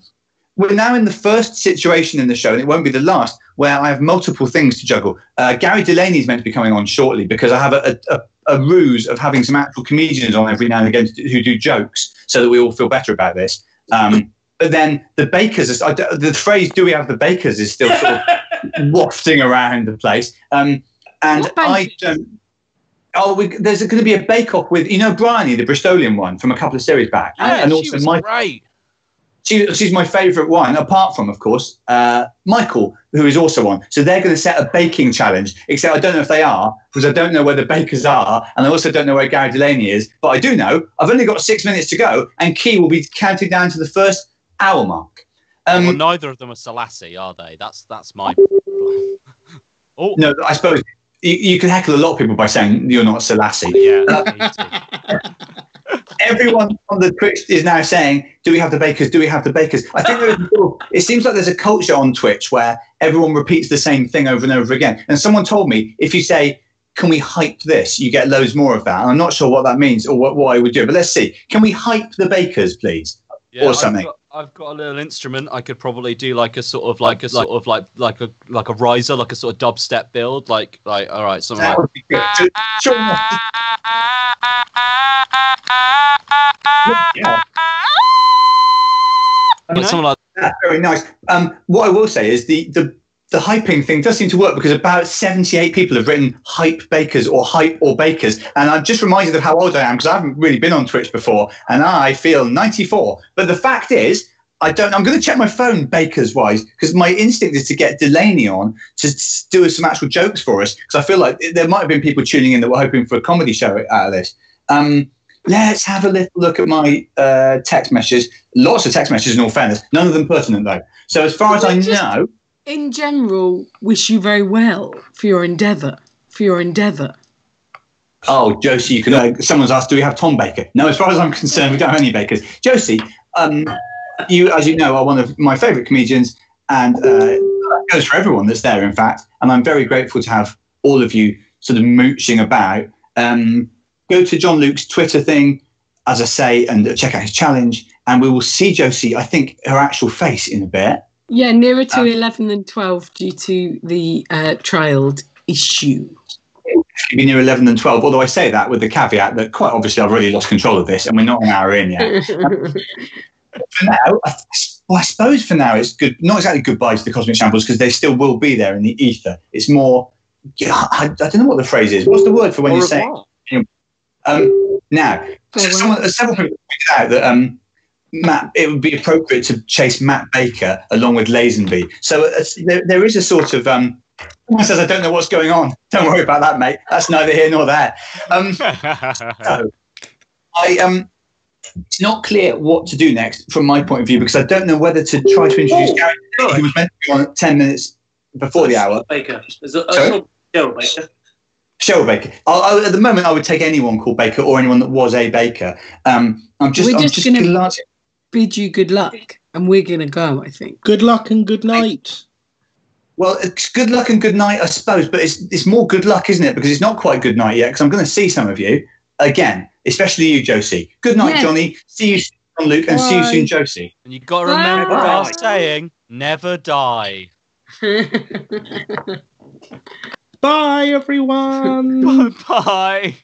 [SPEAKER 14] we're now in the first situation in the show, and it won't be the last, where I have multiple things to juggle. Uh, Gary Delaney is meant to be coming on shortly because I have a, a, a ruse of having some actual comedians on every now and again who do jokes so that we all feel better about this. Um, but then the bakers, is, I d the phrase "do we have the bakers" is still sort of <laughs> wafting around the place. Um, and I don't. Oh, we, there's going to be a bake off with you know Briony, the Bristolian one from a couple of series back,
[SPEAKER 4] Yeah,
[SPEAKER 14] and also Mike.
[SPEAKER 4] great.
[SPEAKER 14] She, she's my favourite one, apart from, of course, uh, Michael, who is also on. So they're going to set a baking challenge, except I don't know if they are, because I don't know where the bakers are, and I also don't know where Gary Delaney is. But I do know I've only got six minutes to go, and Key will be counting down to the first hour mark. Um,
[SPEAKER 4] well, neither of them are Selassie, are they? That's that's my. <laughs> <laughs> oh
[SPEAKER 14] no, I suppose you, you can heckle a lot of people by saying you're not Selassie.
[SPEAKER 4] Yeah. <laughs>
[SPEAKER 14] everyone on the Twitch is now saying, "Do we have the bakers? Do we have the bakers?" I think there is. a sort It seems like there's a culture on Twitch where everyone repeats the same thing over and over again. And someone told me if you say, "Can we hype this?" you get loads more of that. And I'm not sure what that means or what, what I would do. But let's see. Can we hype the bakers, please,
[SPEAKER 4] Yeah,
[SPEAKER 14] or
[SPEAKER 4] I've got- I've got a little instrument. I could probably do like a sort of like a sort of like like a like a riser, like a sort of dubstep build. Like like all right, something
[SPEAKER 14] That
[SPEAKER 4] like.
[SPEAKER 14] would be good. So- sure enough. Yeah.
[SPEAKER 4] Like something like
[SPEAKER 14] That's very nice. Um, what I will say is the, the the hyping thing does seem to work because about 78 people have written hype bakers or hype or bakers. And I'm just reminded of how old I am because I haven't really been on Twitch before and I feel 94. But the fact is, I don't, I'm going to check my phone bakers wise because my instinct is to get Delaney on to do some actual jokes for us because I feel like there might have been people tuning in that were hoping for a comedy show out of this. Um, let's have a little look at my uh, text messages. Lots of text messages, in all fairness. None of them pertinent, though. So, as far as I know,
[SPEAKER 1] in general, wish you very well for your endeavour. For your endeavour.
[SPEAKER 14] oh, Josie, you can. Uh, someone's asked, do we have Tom Baker? No, as far as I'm concerned, we don't have any Bakers. Josie, um, you, as you know, are one of my favourite comedians, and uh, goes for everyone that's there, in fact. And I'm very grateful to have all of you sort of mooching about. Um, go to John Luke's Twitter thing. as I say, and check out his challenge. And we will see Josie, I think, her actual face in a bit.
[SPEAKER 1] Yeah, nearer to
[SPEAKER 14] Um,
[SPEAKER 1] 11 than 12 due to the uh, trialed issue.
[SPEAKER 14] She'll be near 11 than 12, although I say that with the caveat that quite obviously I've really lost control of this and we're not an hour in yet. <laughs> for now, I, well, I suppose for now it's good, not exactly goodbye to the Cosmic Shambles because they still will be there in the ether. It's more, yeah, I, I don't know what the phrase is. What's the word for when
[SPEAKER 2] Au
[SPEAKER 14] you're saying? Um, now, so someone, several people pointed out that um, Matt, it would be appropriate to chase Matt Baker along with Lazenby. So uh, there, there is a sort of. Um, someone says, "I don't know what's going on." Don't worry about that, mate. That's neither here nor there. Um, <laughs> so, I um, it's not clear what to do next from my point of view because I don't know whether to try to introduce Gary. He was meant to be on ten minutes before the hour.
[SPEAKER 12] Baker. Is it, uh, Cheryl Baker.
[SPEAKER 14] Cheryl Baker. I, I, at the moment, I would take anyone called Baker or anyone that was a Baker. Um, I'm just,
[SPEAKER 1] We're
[SPEAKER 14] I'm
[SPEAKER 1] just
[SPEAKER 14] just
[SPEAKER 1] gonna-
[SPEAKER 14] glancing.
[SPEAKER 1] Bid you good luck, and we're going to go, I think.
[SPEAKER 3] Good luck and good night.
[SPEAKER 14] Well, it's good luck and good night, I suppose, but it's it's more good luck, isn't it? Because it's not quite good night yet. Because I'm going to see some of you again, especially you, Josie. Good night,
[SPEAKER 1] Yes.
[SPEAKER 14] Jonny. See you soon, Luke, and see you soon, Josie.
[SPEAKER 4] And you've got to remember
[SPEAKER 1] Bye.
[SPEAKER 4] our saying, never die. <laughs>
[SPEAKER 3] Bye, everyone. <laughs>
[SPEAKER 4] Bye.